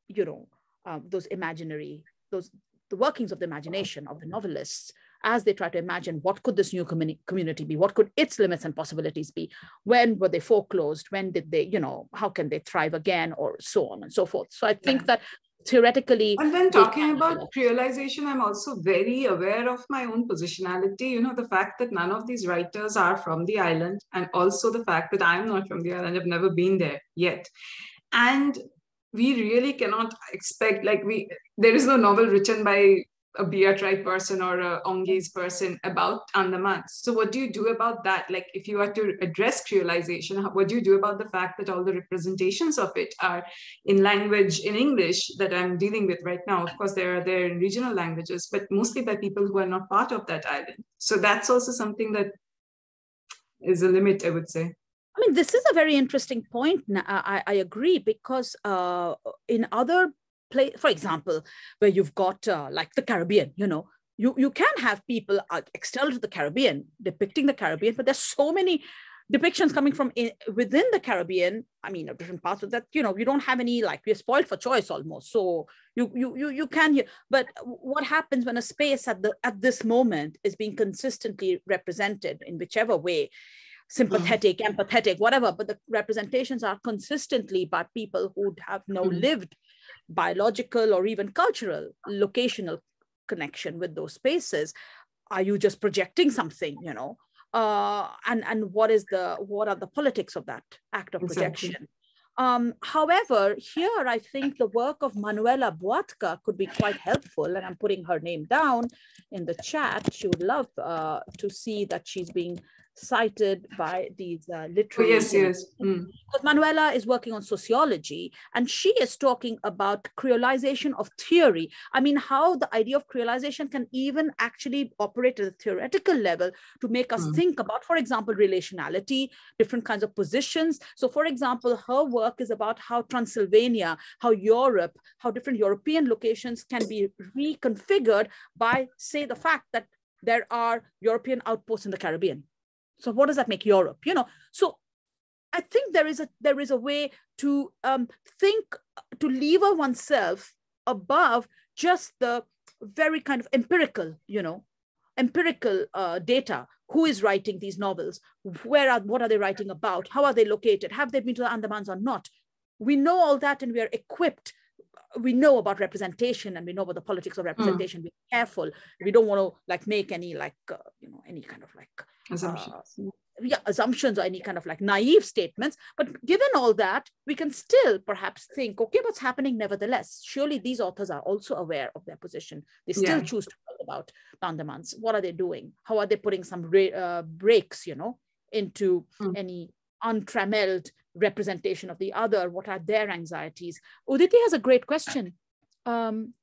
you know, um, those imaginary, those, the workings of the imagination of the novelists as they try to imagine what could this new communi- community be? What could its limits and possibilities be? When were they foreclosed? When did they you know how can they thrive again? Or so on and so forth. So i think yeah. that theoretically and when talking about creolization i'm also very aware of my own positionality. You know the fact that none of these writers are from the island and also the fact that i'm not from the island i've never been there yet. And we really cannot expect like we there is no novel written by a tribe person or a Ongese person about Andaman. So what do you do about that? Like if you are to address creolization, what do you do about the fact that all the representations of it are in language in English that I'm dealing with right now? Of course, there are there in regional languages, but mostly by people who are not part of that island. So that's also something that is a limit, I would say. I mean, this is a very interesting point. I, I agree because uh, in other play for example where you've got uh, like the caribbean you know you you can have people uh, external to the caribbean depicting the caribbean but there's so many depictions coming from in, within the caribbean i mean of different parts of that you know you don't have any like we're spoiled for choice almost so you you you, you can hear but what happens when a space at the at this moment is being consistently represented in whichever way sympathetic mm. empathetic whatever but the representations are consistently by people who have no mm. lived biological or even cultural locational connection with those spaces are you just projecting something you know? Uh, and and what is the what are the politics of that act of projection? Exactly. um, however here i think the work of manuela boatcă could be quite helpful and i'm putting her name down in the chat. She would love uh, to see that she's being cited by these uh, literary. Oh, yes, yes. Mm. Because Manuela is working on sociology and she is talking about creolization of theory. I mean, how the idea of creolization can even actually operate at a theoretical level to make us mm. think about, for example, relationality, different kinds of positions. So, for example, her work is about how Transylvania, how Europe, how different European locations can be reconfigured by, say, the fact that there are European outposts in the Caribbean so what does that make Europe? You know, so I think there is a there is a way to um, think to lever oneself above just the very kind of empirical, you know, empirical uh, data. Who is writing these novels? Where are what are they writing about? How are they located? Have they been to the Andamans or not? We know all that, and we are equipped. We know about representation, and we know about the politics of representation. Mm. Be careful. We don't want to like make any like uh, you know any kind of like assumptions. Uh, yeah, assumptions or any kind of like naive statements. But given all that, we can still perhaps think, okay, what's happening nevertheless? Surely these authors are also aware of their position. They still yeah. choose to talk about Andamans. What are they doing? How are they putting some uh, breaks, you know, into mm. any untrammeled representation of the other? What are their anxieties? Uditi has a great question. Um,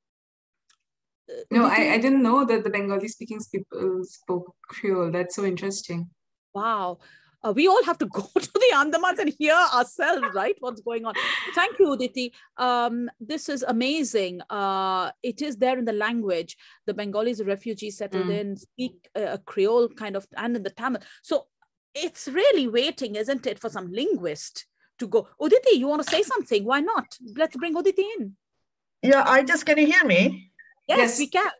no, I, I didn't know that the Bengali speaking people spoke Creole. That's so interesting wow uh, we all have to (laughs) go to the Andamans and hear ourselves, right? What's going on? Thank you, Uditi. Um, this is amazing. Uh, it is there in the language. The Bengalis, refugees settled mm. in, speak a Creole kind of, and in the Tamil. So it's really waiting, isn't it, for some linguist to go. Uditi, you want to say something? Why not? Let's bring Uditi in. Yeah, I just, can you hear me? Yes, yes. we can.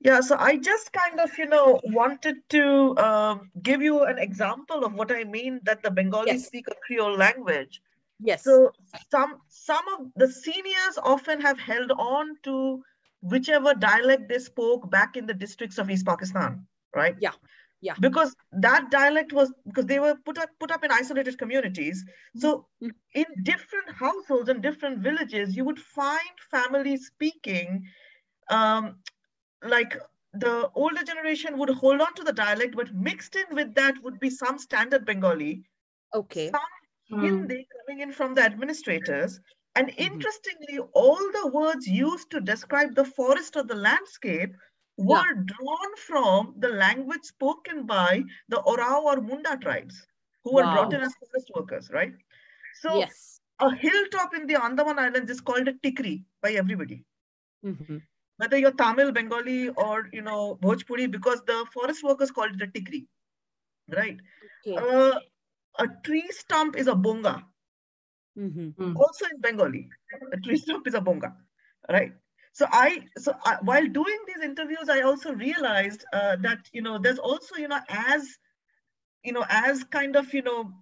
Yeah, so I just kind of, you know, wanted to uh, give you an example of what I mean that the Bengali yes. speak a Creole language. Yes. So some some of the seniors often have held on to whichever dialect they spoke back in the districts of East Pakistan, right? Yeah. Yeah. Because that dialect was because they were put up put up in isolated communities. So mm-hmm. in different households and different villages, you would find families speaking um, like the older generation would hold on to the dialect, but mixed in with that would be some standard Bengali. Okay. Some mm. Hindi coming in from the administrators. And mm-hmm. interestingly, all the words used to describe the forest or the landscape were yeah. drawn from the language spoken by the Orao or Munda tribes, who were brought in as forest workers, right? So yes. a hilltop in the Andaman Islands is called a tikri by everybody. Mm-hmm whether you're Tamil, Bengali, or you know Bhojpuri, because the forest workers called it a tikri, right? Okay. Uh, a tree stump is a bonga. Mm-hmm. Hmm. Also in Bengali, a tree stump is a bonga, right? So I, so I, while doing these interviews, I also realized uh, that you know there's also you know as you know as kind of you know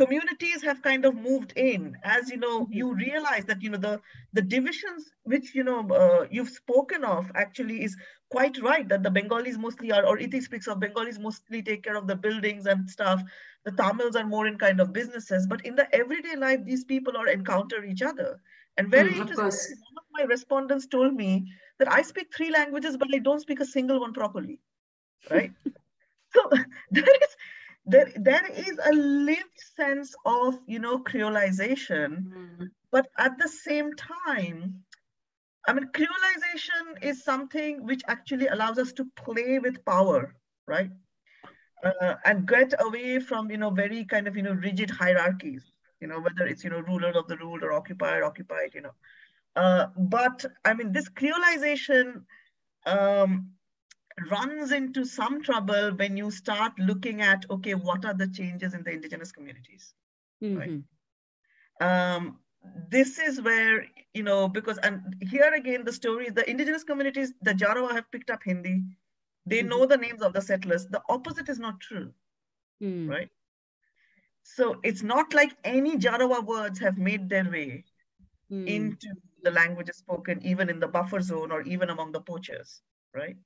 communities have kind of moved in. As you know you realize that you know the the divisions which you know uh, you've spoken of actually is quite right that the bengalis mostly are or Iti speaks of bengalis mostly take care of the buildings and stuff. The tamils are more in kind of businesses but in the everyday life these people are encounter each other. And very mm, interesting one of my respondents told me that i speak three languages but i don't speak a single one properly right? (laughs) So (laughs) there is there, there is a lived sense of, you know, creolization, mm. but at the same time, I mean, creolization is something which actually allows us to play with power, right? Uh, and get away from, you know, very kind of, you know, rigid hierarchies, you know, whether it's, you know, ruler of the ruled or occupier, occupied, you know. Uh, but I mean, this creolization um, runs into some trouble when you start looking at okay what are the changes in the indigenous communities mm-hmm. right um, this is where you know because and here again the story is the indigenous communities the jarawa have picked up hindi they mm-hmm. know the names of the settlers the opposite is not true mm. right so it's not like any jarawa words have made their way mm. into the languages spoken even in the buffer zone or even among the poachers right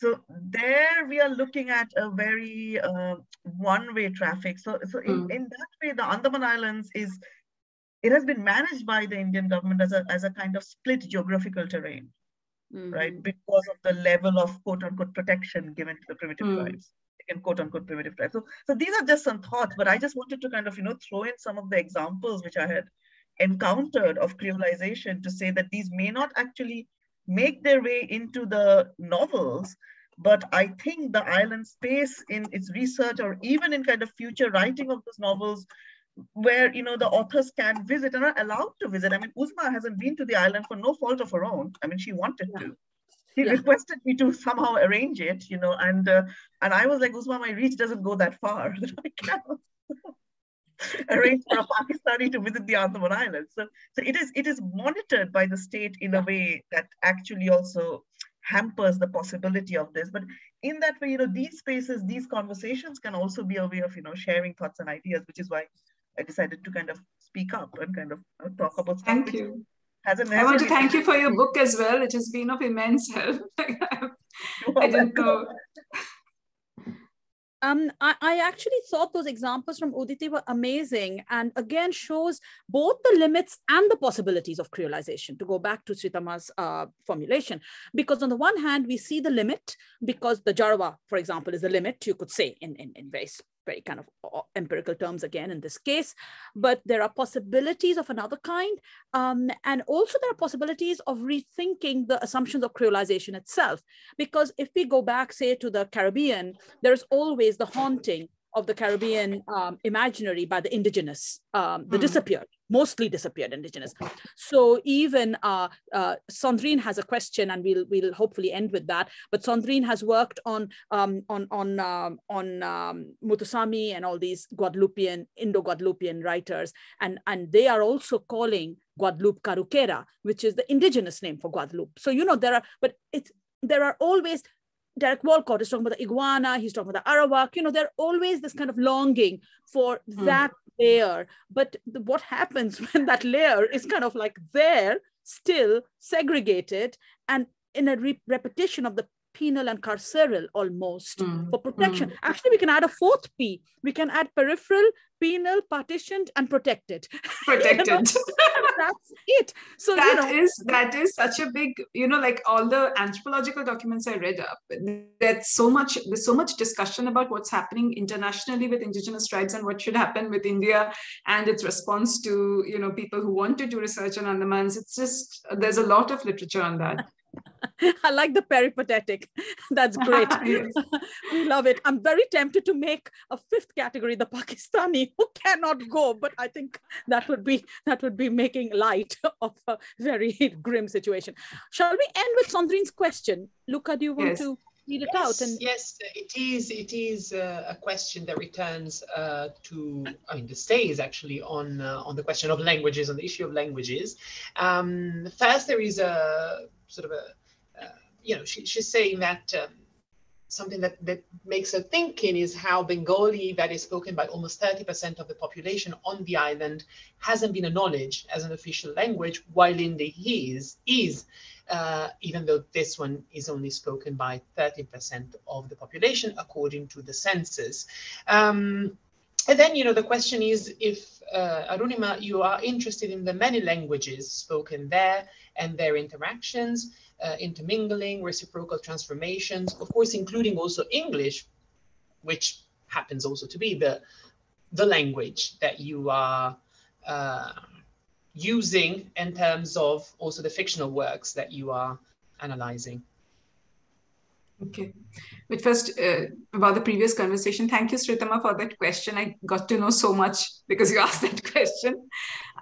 so there we are looking at a very uh, one-way traffic. So, so in, mm. in that way, the Andaman Islands is, it has been managed by the Indian government as a, as a kind of split geographical terrain, mm-hmm. right? Because of the level of quote unquote protection given to the primitive mm. tribes in quote unquote primitive tribes. So, so these are just some thoughts, but I just wanted to kind of, you know, throw in some of the examples which I had encountered of creolization to say that these may not actually make their way into the novels, but I think the island space in its research or even in kind of future writing of those novels where you know the authors can visit and are allowed to visit. I mean, Uzma hasn't been to the island for no fault of her own. I mean, she wanted yeah. to. She yeah. requested me to somehow arrange it, you know, and uh, and I was like, Uzma, my reach doesn't go that far. (laughs) (laughs) arrange for a Pakistani to visit the Andaman Islands. So, so it is it is monitored by the state in a way that actually also hampers the possibility of this. But in that way, you know, these spaces, these conversations can also be a way of, you know, sharing thoughts and ideas, which is why I decided to kind of speak up and kind of uh, talk about. Thank you. I want to thank you for your book as well. It has been of immense help. (laughs) I didn't know. Um, I, I actually thought those examples from Uditi were amazing and again shows both the limits and the possibilities of creolization to go back to Sritama's uh, formulation. Because on the one hand, we see the limit because the Jarawa, for example, is the limit, you could say in, in, in very very kind of uh, empirical terms again in this case, but there are possibilities of another kind. Um, and also there are possibilities of rethinking the assumptions of creolization itself. Because if we go back, say, to the Caribbean, there's always the haunting of the Caribbean um, imaginary by the indigenous, um, the mm. disappeared, mostly disappeared indigenous. So even uh, uh, Sandrine has a question, and we'll we'll hopefully end with that. But Sandrine has worked on um, on on um, on um, Moutoussamy and all these Guadeloupean Indo-Guadeloupean writers, and and they are also calling Guadeloupe Karukera, which is the indigenous name for Guadeloupe. So you know there are, but it's there are always Derek Walcott is talking about the iguana, he's talking about the arawak, you know, there's always this kind of longing for mm. that layer. But the, what happens (laughs) when that layer is kind of like there, still segregated, and in a re- repetition of the penal and carceral almost mm. for protection. Mm. Actually, we can add a fourth P. We can add peripheral, penal, partitioned, and protected. Protected. (laughs) you know? (laughs) That's it. So that you know, is that is such a big, you know, like all the anthropological documents I read up. There's so much, there's so much discussion about what's happening internationally with indigenous tribes and what should happen with India and its response to, you know, people who want to do research on Andamans. It's just there's a lot of literature on that. (laughs) I like the peripatetic. (laughs) That's great. (laughs) we love it. I'm very tempted to make a fifth category, the Pakistani who cannot go, but I think that would be that would be making light of a very grim situation. Shall we end with Sandrine's question? Luca, do you want yes. to read it yes, out? And yes, it is. It is uh, a question that returns uh, to. I mean, the stays actually on uh, on the question of languages, on the issue of languages. Um, first, there is a sort of a, you know, she, she's saying that um, something that, that makes her thinking is how Bengali, that is spoken by almost 30% of the population on the island, hasn't been acknowledged as an official language, while Hindi is, is uh, even though this one is only spoken by 30% of the population, according to the census. Um, and then, you know, the question is if, uh, Arunima, you are interested in the many languages spoken there and their interactions, uh, intermingling, reciprocal transformations, of course, including also English, which happens also to be the, the language that you are uh, using in terms of also the fictional works that you are analyzing. Okay. But first, uh, about the previous conversation, thank you, Sritama, for that question. I got to know so much because you (laughs) asked that question.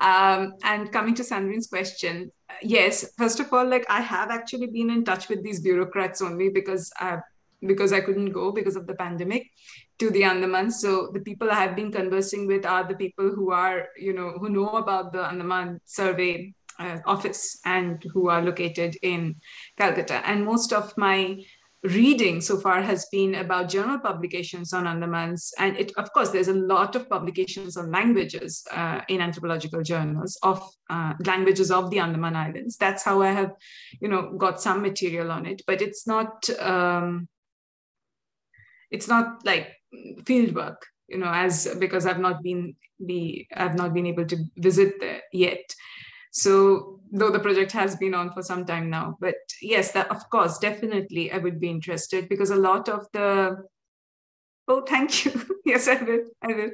Um, and coming to Sandrine's question, yes, first of all, like I have actually been in touch with these bureaucrats only because I because I couldn't go because of the pandemic to the Andaman. So the people I have been conversing with are the people who are, you know, who know about the Andaman survey uh, office and who are located in Calcutta. And most of my reading so far has been about journal publications on Andamans. And it, of course, there's a lot of publications on languages uh, in anthropological journals of uh, languages of the Andaman Islands. That's how I have, you know, got some material on it. But it's not, um, it's not like field work, you know, as because I've not been be I've not been able to visit there yet. So though the project has been on for some time now, but yes, that of course, definitely I would be interested because a lot of the oh, thank you. (laughs) yes, I will. I will.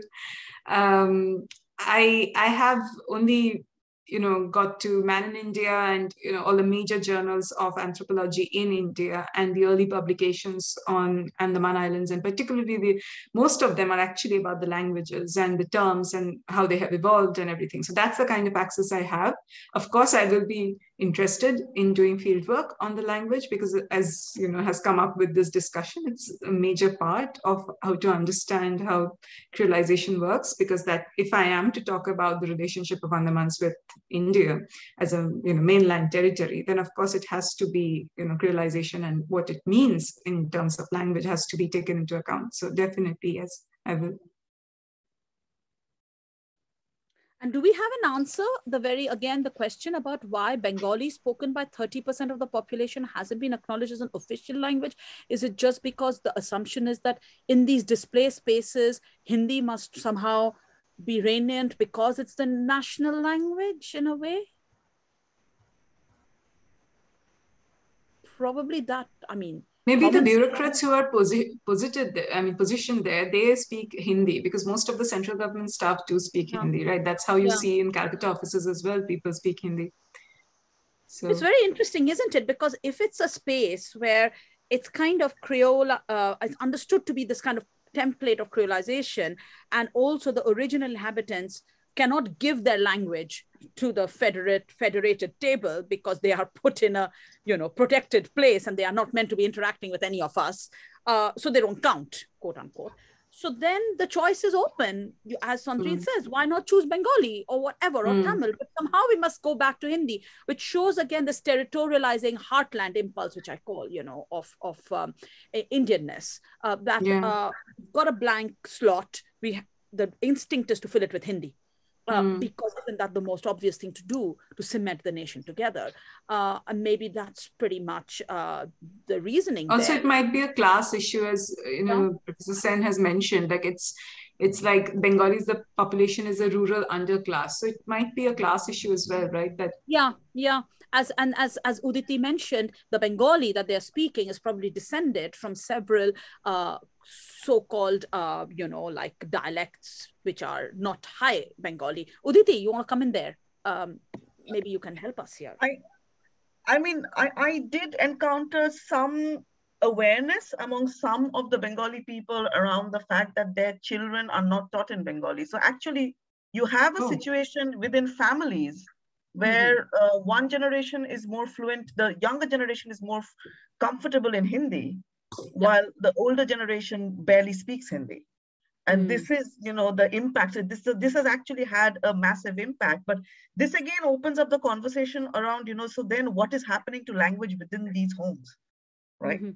Um, I I have only you know, got to Man in India and, you know, all the major journals of anthropology in India and the early publications on Andaman Islands, and particularly the, most of them are actually about the languages and the terms and how they have evolved and everything. So that's the kind of access I have. Of course, I will be interested in doing field work on the language because as you know has come up with this discussion it's a major part of how to understand how creolization works because that if i am to talk about the relationship of andamans with india as a you know mainland territory then of course it has to be you know creolization and what it means in terms of language has to be taken into account so definitely yes i will And do we have an answer? The very, again, the question about why Bengali spoken by 30% of the population hasn't been acknowledged as an official language? Is it just because the assumption is that in these display spaces, Hindi must somehow be regnant because it's the national language in a way? Probably that, I mean, Maybe the bureaucrats who are posi- posited, there, I mean, positioned there, they speak Hindi because most of the central government staff do speak yeah. Hindi, right? That's how you yeah. see in Calcutta offices as well. People speak Hindi. So it's very interesting, isn't it? Because if it's a space where it's kind of Creole, uh, it's understood to be this kind of template of creolization, and also the original inhabitants cannot give their language to the federate federated table because they are (laughs) put in a you know protected place and they are not meant to be interacting with any of us. Uh, so they don't count quote unquote so then the choice is open as sandrine mm. says why not choose bengali or whatever or mm. tamil but somehow we must go back to hindi which shows again this territorializing heartland impulse which i call you know of of um, indianness uh, that yeah. uh, got a blank slot we the instinct is to fill it with hindi mm. because isn't that the most obvious thing to do to cement the nation together? Uh, and maybe that's pretty much uh, the reasoning. Also, there. it might be a class issue, as you know, yeah. Professor Sen has mentioned. Like it's it's like Bengalis, the population is a rural underclass, so it might be a class issue as well, right? That yeah, yeah. As and as as Uditi mentioned, the Bengali that they're speaking is probably descended from several uh, so-called uh, you know like dialects which are not high bengali. Uditi you want to come in there? Um, maybe you can help us here. I i mean i i did encounter some awareness among some of the bengali people around the fact that their children are not taught in bengali. So actually you have a oh. situation within families where mm-hmm. uh, one generation is more fluent the younger generation is more comfortable in hindi while the older generation barely speaks Hindi. And mm. this is, you know, the impact. This, this has actually had a massive impact. But this again opens up the conversation around, you know, so then what is happening to language within these homes, right? Mm-hmm.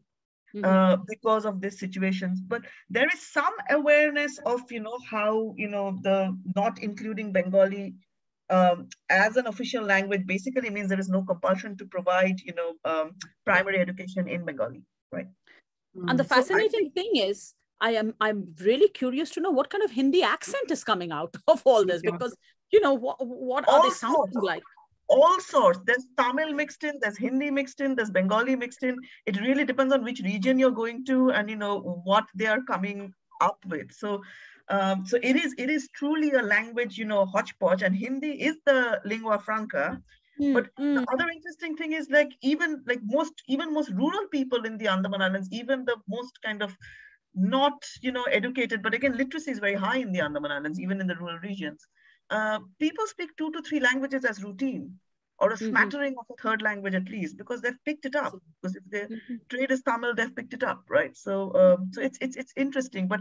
Mm-hmm. Uh, because of these situations but there is some awareness of you know how you know the not including bengali um, as an official language basically means there is no compulsion to provide you know um, primary education in bengali right and the mm. fascinating so thing is, I am I'm really curious to know what kind of Hindi accent is coming out (laughs) of all this because you know what what are they sounding sorts. like? All sorts. There's Tamil mixed in, there's Hindi mixed in, there's Bengali mixed in. It really depends on which region you're going to and you know what they are coming up with. So um, so it is it is truly a language, you know, hodgepodge, and Hindi is the lingua franca. Mm, but mm. the other interesting thing is like even like most even most rural people in the Andaman Islands, even the most kind of not you know educated, but again literacy is very high in the Andaman Islands, even in the rural regions. Uh, people speak two to three languages as routine or a mm-hmm. smattering of a third language at least because they've picked it up because if their mm-hmm. trade is Tamil, they've picked it up, right? So um, so it's it's it's interesting, but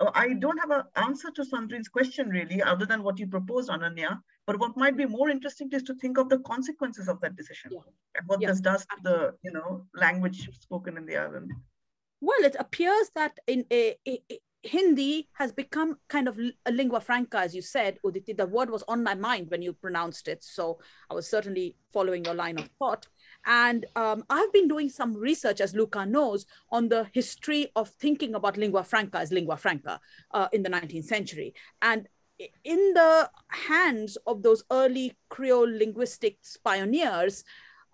Oh, I don't have an answer to Sandrine's question really, other than what you proposed, Ananya. But what might be more interesting is to think of the consequences of that decision yeah. and what yeah. this does to the you know language spoken in the island. Well, it appears that in a, a, a Hindi has become kind of a lingua franca, as you said, Uditi. The word was on my mind when you pronounced it. So I was certainly following your line of thought. And um, I've been doing some research, as Luca knows, on the history of thinking about lingua franca as lingua franca uh, in the 19th century. And in the hands of those early Creole linguistics pioneers,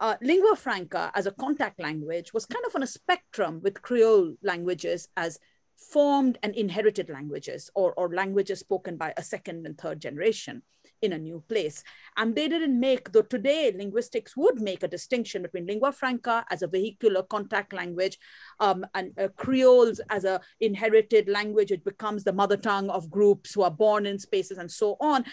uh, lingua franca as a contact language was kind of on a spectrum with Creole languages as formed and inherited languages or, or languages spoken by a second and third generation. In a new place. And they didn't make, though today linguistics would make a distinction between lingua franca as a vehicular contact language um, and uh, Creoles as a inherited language. It becomes the mother tongue of groups who are born in spaces and so on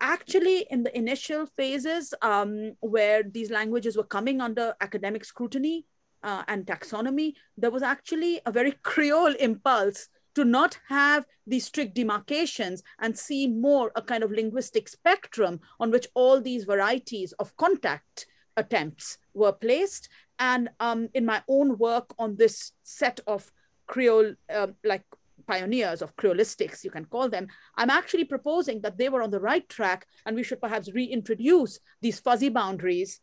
actually in the initial phases um, where these languages were coming under academic scrutiny uh, and taxonomy, there was actually a very Creole impulse to not have these strict demarcations and see more a kind of linguistic spectrum on which all these varieties of contact attempts were placed. And um, in my own work on this set of Creole, uh, like pioneers of creolistics, you can call them, I'm actually proposing that they were on the right track and we should perhaps reintroduce these fuzzy boundaries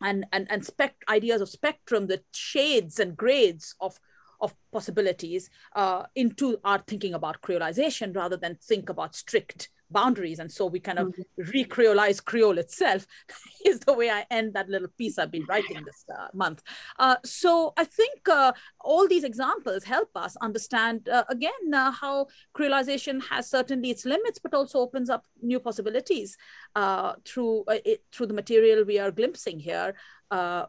and, and, and spec ideas of spectrum, the shades and grades of of possibilities uh, into our thinking about creolization rather than think about strict boundaries. And so we kind of mm-hmm. re-creolize Creole itself (laughs) is the way I end that little piece I've been writing this uh, month. Uh, so I think uh, all these examples help us understand, uh, again, uh, how creolization has certainly its limits, but also opens up new possibilities uh, through, it, through the material we are glimpsing here,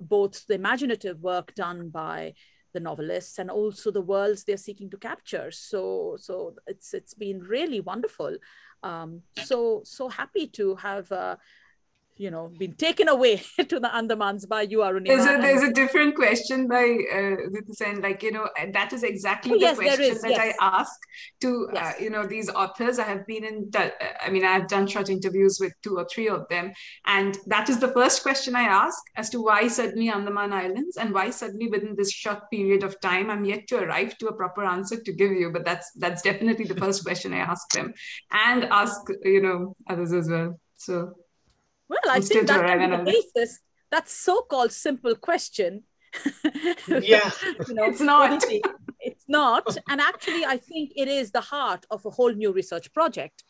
both the imaginative work done by the novelists and also the worlds they're seeking to capture. So, so it's it's been really wonderful. Um, so so happy to have uh, you know been taken away (laughs) to the Andamans by you, Arunima. There's a, there's a different question by uh, like you know that is exactly oh, the yes, question that yes. I ask to uh, yes. uh, you know these authors. I have been in, I mean, I've done short interviews with two or three of them, and that is the first question I ask as to why suddenly Andaman Islands and why suddenly within this short period of time. I'm yet to arrive to a proper answer to give you, but that's that's definitely the first (laughs) question I ask them, and ask you know others as well. So well, I think that can be the basis. That so-called simple question. (laughs) yeah, you know, it's not. It's not, and actually, I think it is the heart of a whole new research project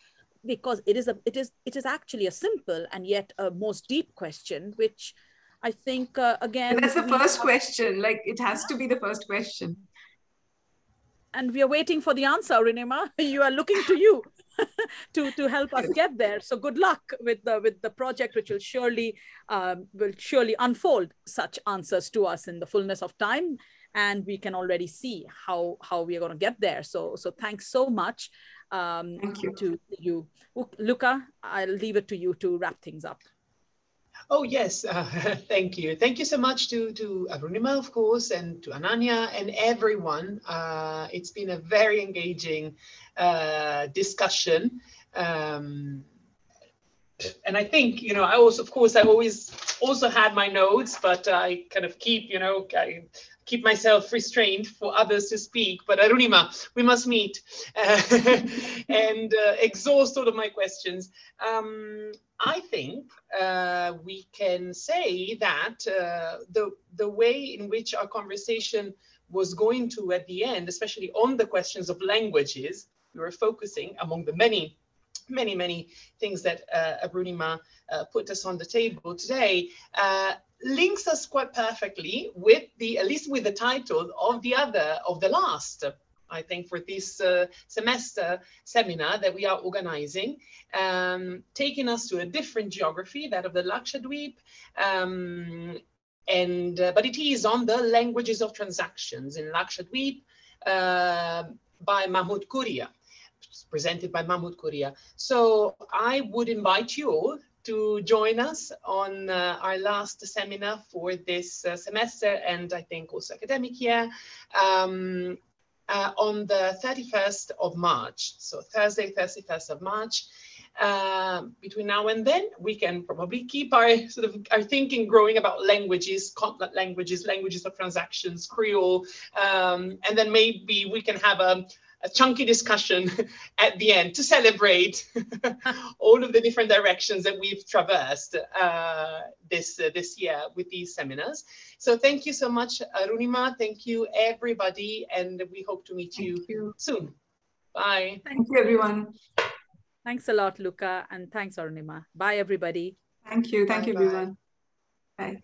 because it is a it is it is actually a simple and yet a most deep question, which I think uh, again. And that's the first have, question. Like it has to be the first question. And we are waiting for the answer, Rinema. (laughs) You are looking to you. (laughs) to to help us get there. So good luck with the with the project, which will surely um, will surely unfold such answers to us in the fullness of time, and we can already see how how we are going to get there. So so thanks so much. Um, Thank you. To you, Luca. I'll leave it to you to wrap things up. Oh, yes. Uh, (laughs) thank you. Thank you so much to, to Arunima, of course, and to Ananya and everyone. Uh, it's been a very engaging uh, discussion. Um, and I think, you know, I also, of course, I always also had my notes, but I kind of keep, you know, I keep myself restrained for others to speak. But Arunima, we must meet uh, (laughs) and uh, exhaust all of my questions. Um, I think uh, we can say that uh, the, the way in which our conversation was going to at the end, especially on the questions of languages, we were focusing among the many, many, many things that uh, Arunima uh, put us on the table today, uh, links us quite perfectly with the, at least with the title of the other, of the last I think, for this uh, semester seminar that we are organizing, um, taking us to a different geography, that of the Lakshadweep, um, and uh, but it is on the languages of transactions in Lakshadweep uh, by Mahmood Kooria, presented by Mahmood Kooria. So I would invite you all to join us on uh, our last seminar for this uh, semester and I think also academic year. Um, uh, on the 31st of March. So Thursday, 31st of March. Uh, between now and then, we can probably keep our sort of our thinking growing about languages, continent languages, languages of transactions, Creole, um, and then maybe we can have a, a chunky discussion (laughs) at the end to celebrate (laughs) all of the different directions that we've traversed uh, this uh, this year with these seminars. So thank you so much, Arunima. Thank you, everybody, and we hope to meet you, you, soon. Bye. Thank you, everyone. Thanks a lot, Luca, and thanks, Arunima. Bye, everybody. Thank you. Thank bye, you, everyone. Bye.